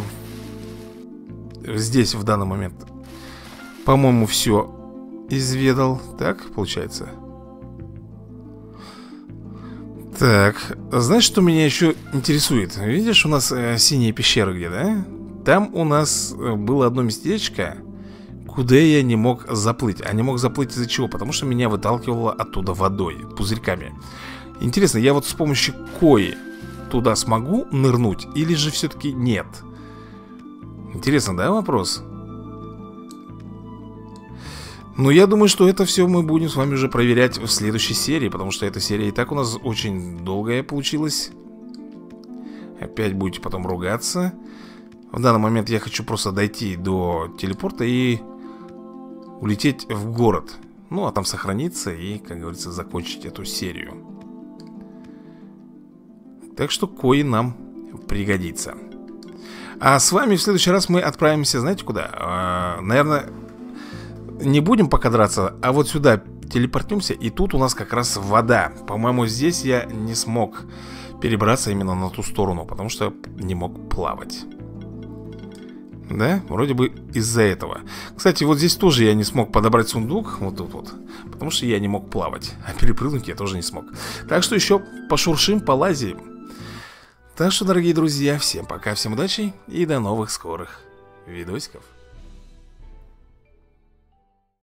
S1: Здесь в данный момент По-моему, все изведал Так, получается так, знаешь, что меня еще интересует? Видишь, у нас э, синие пещеры где, да? Там у нас э, было одно местечко, куда я не мог заплыть. А не мог заплыть из-за чего? Потому что меня выталкивало оттуда водой, пузырьками. Интересно, я вот с помощью кои туда смогу нырнуть или же все-таки нет? Интересно, да, вопрос? Ну, я думаю, что это все мы будем с вами уже проверять в следующей серии Потому что эта серия и так у нас очень долгая получилась Опять будете потом ругаться В данный момент я хочу просто дойти до телепорта и улететь в город Ну, а там сохраниться и, как говорится, закончить эту серию Так что кое нам пригодится А с вами в следующий раз мы отправимся, знаете куда? А, наверное, не будем пока драться, а вот сюда телепортнемся, и тут у нас как раз вода. По-моему, здесь я не смог перебраться именно на ту сторону, потому что не мог плавать. Да, вроде бы из-за этого. Кстати, вот здесь тоже я не смог подобрать сундук Вот тут вот Потому что я не мог плавать А перепрыгнуть я тоже не смог. Так что еще пошуршим, полазим. Так что, дорогие друзья, всем пока, всем удачи И до новых скорых видосиков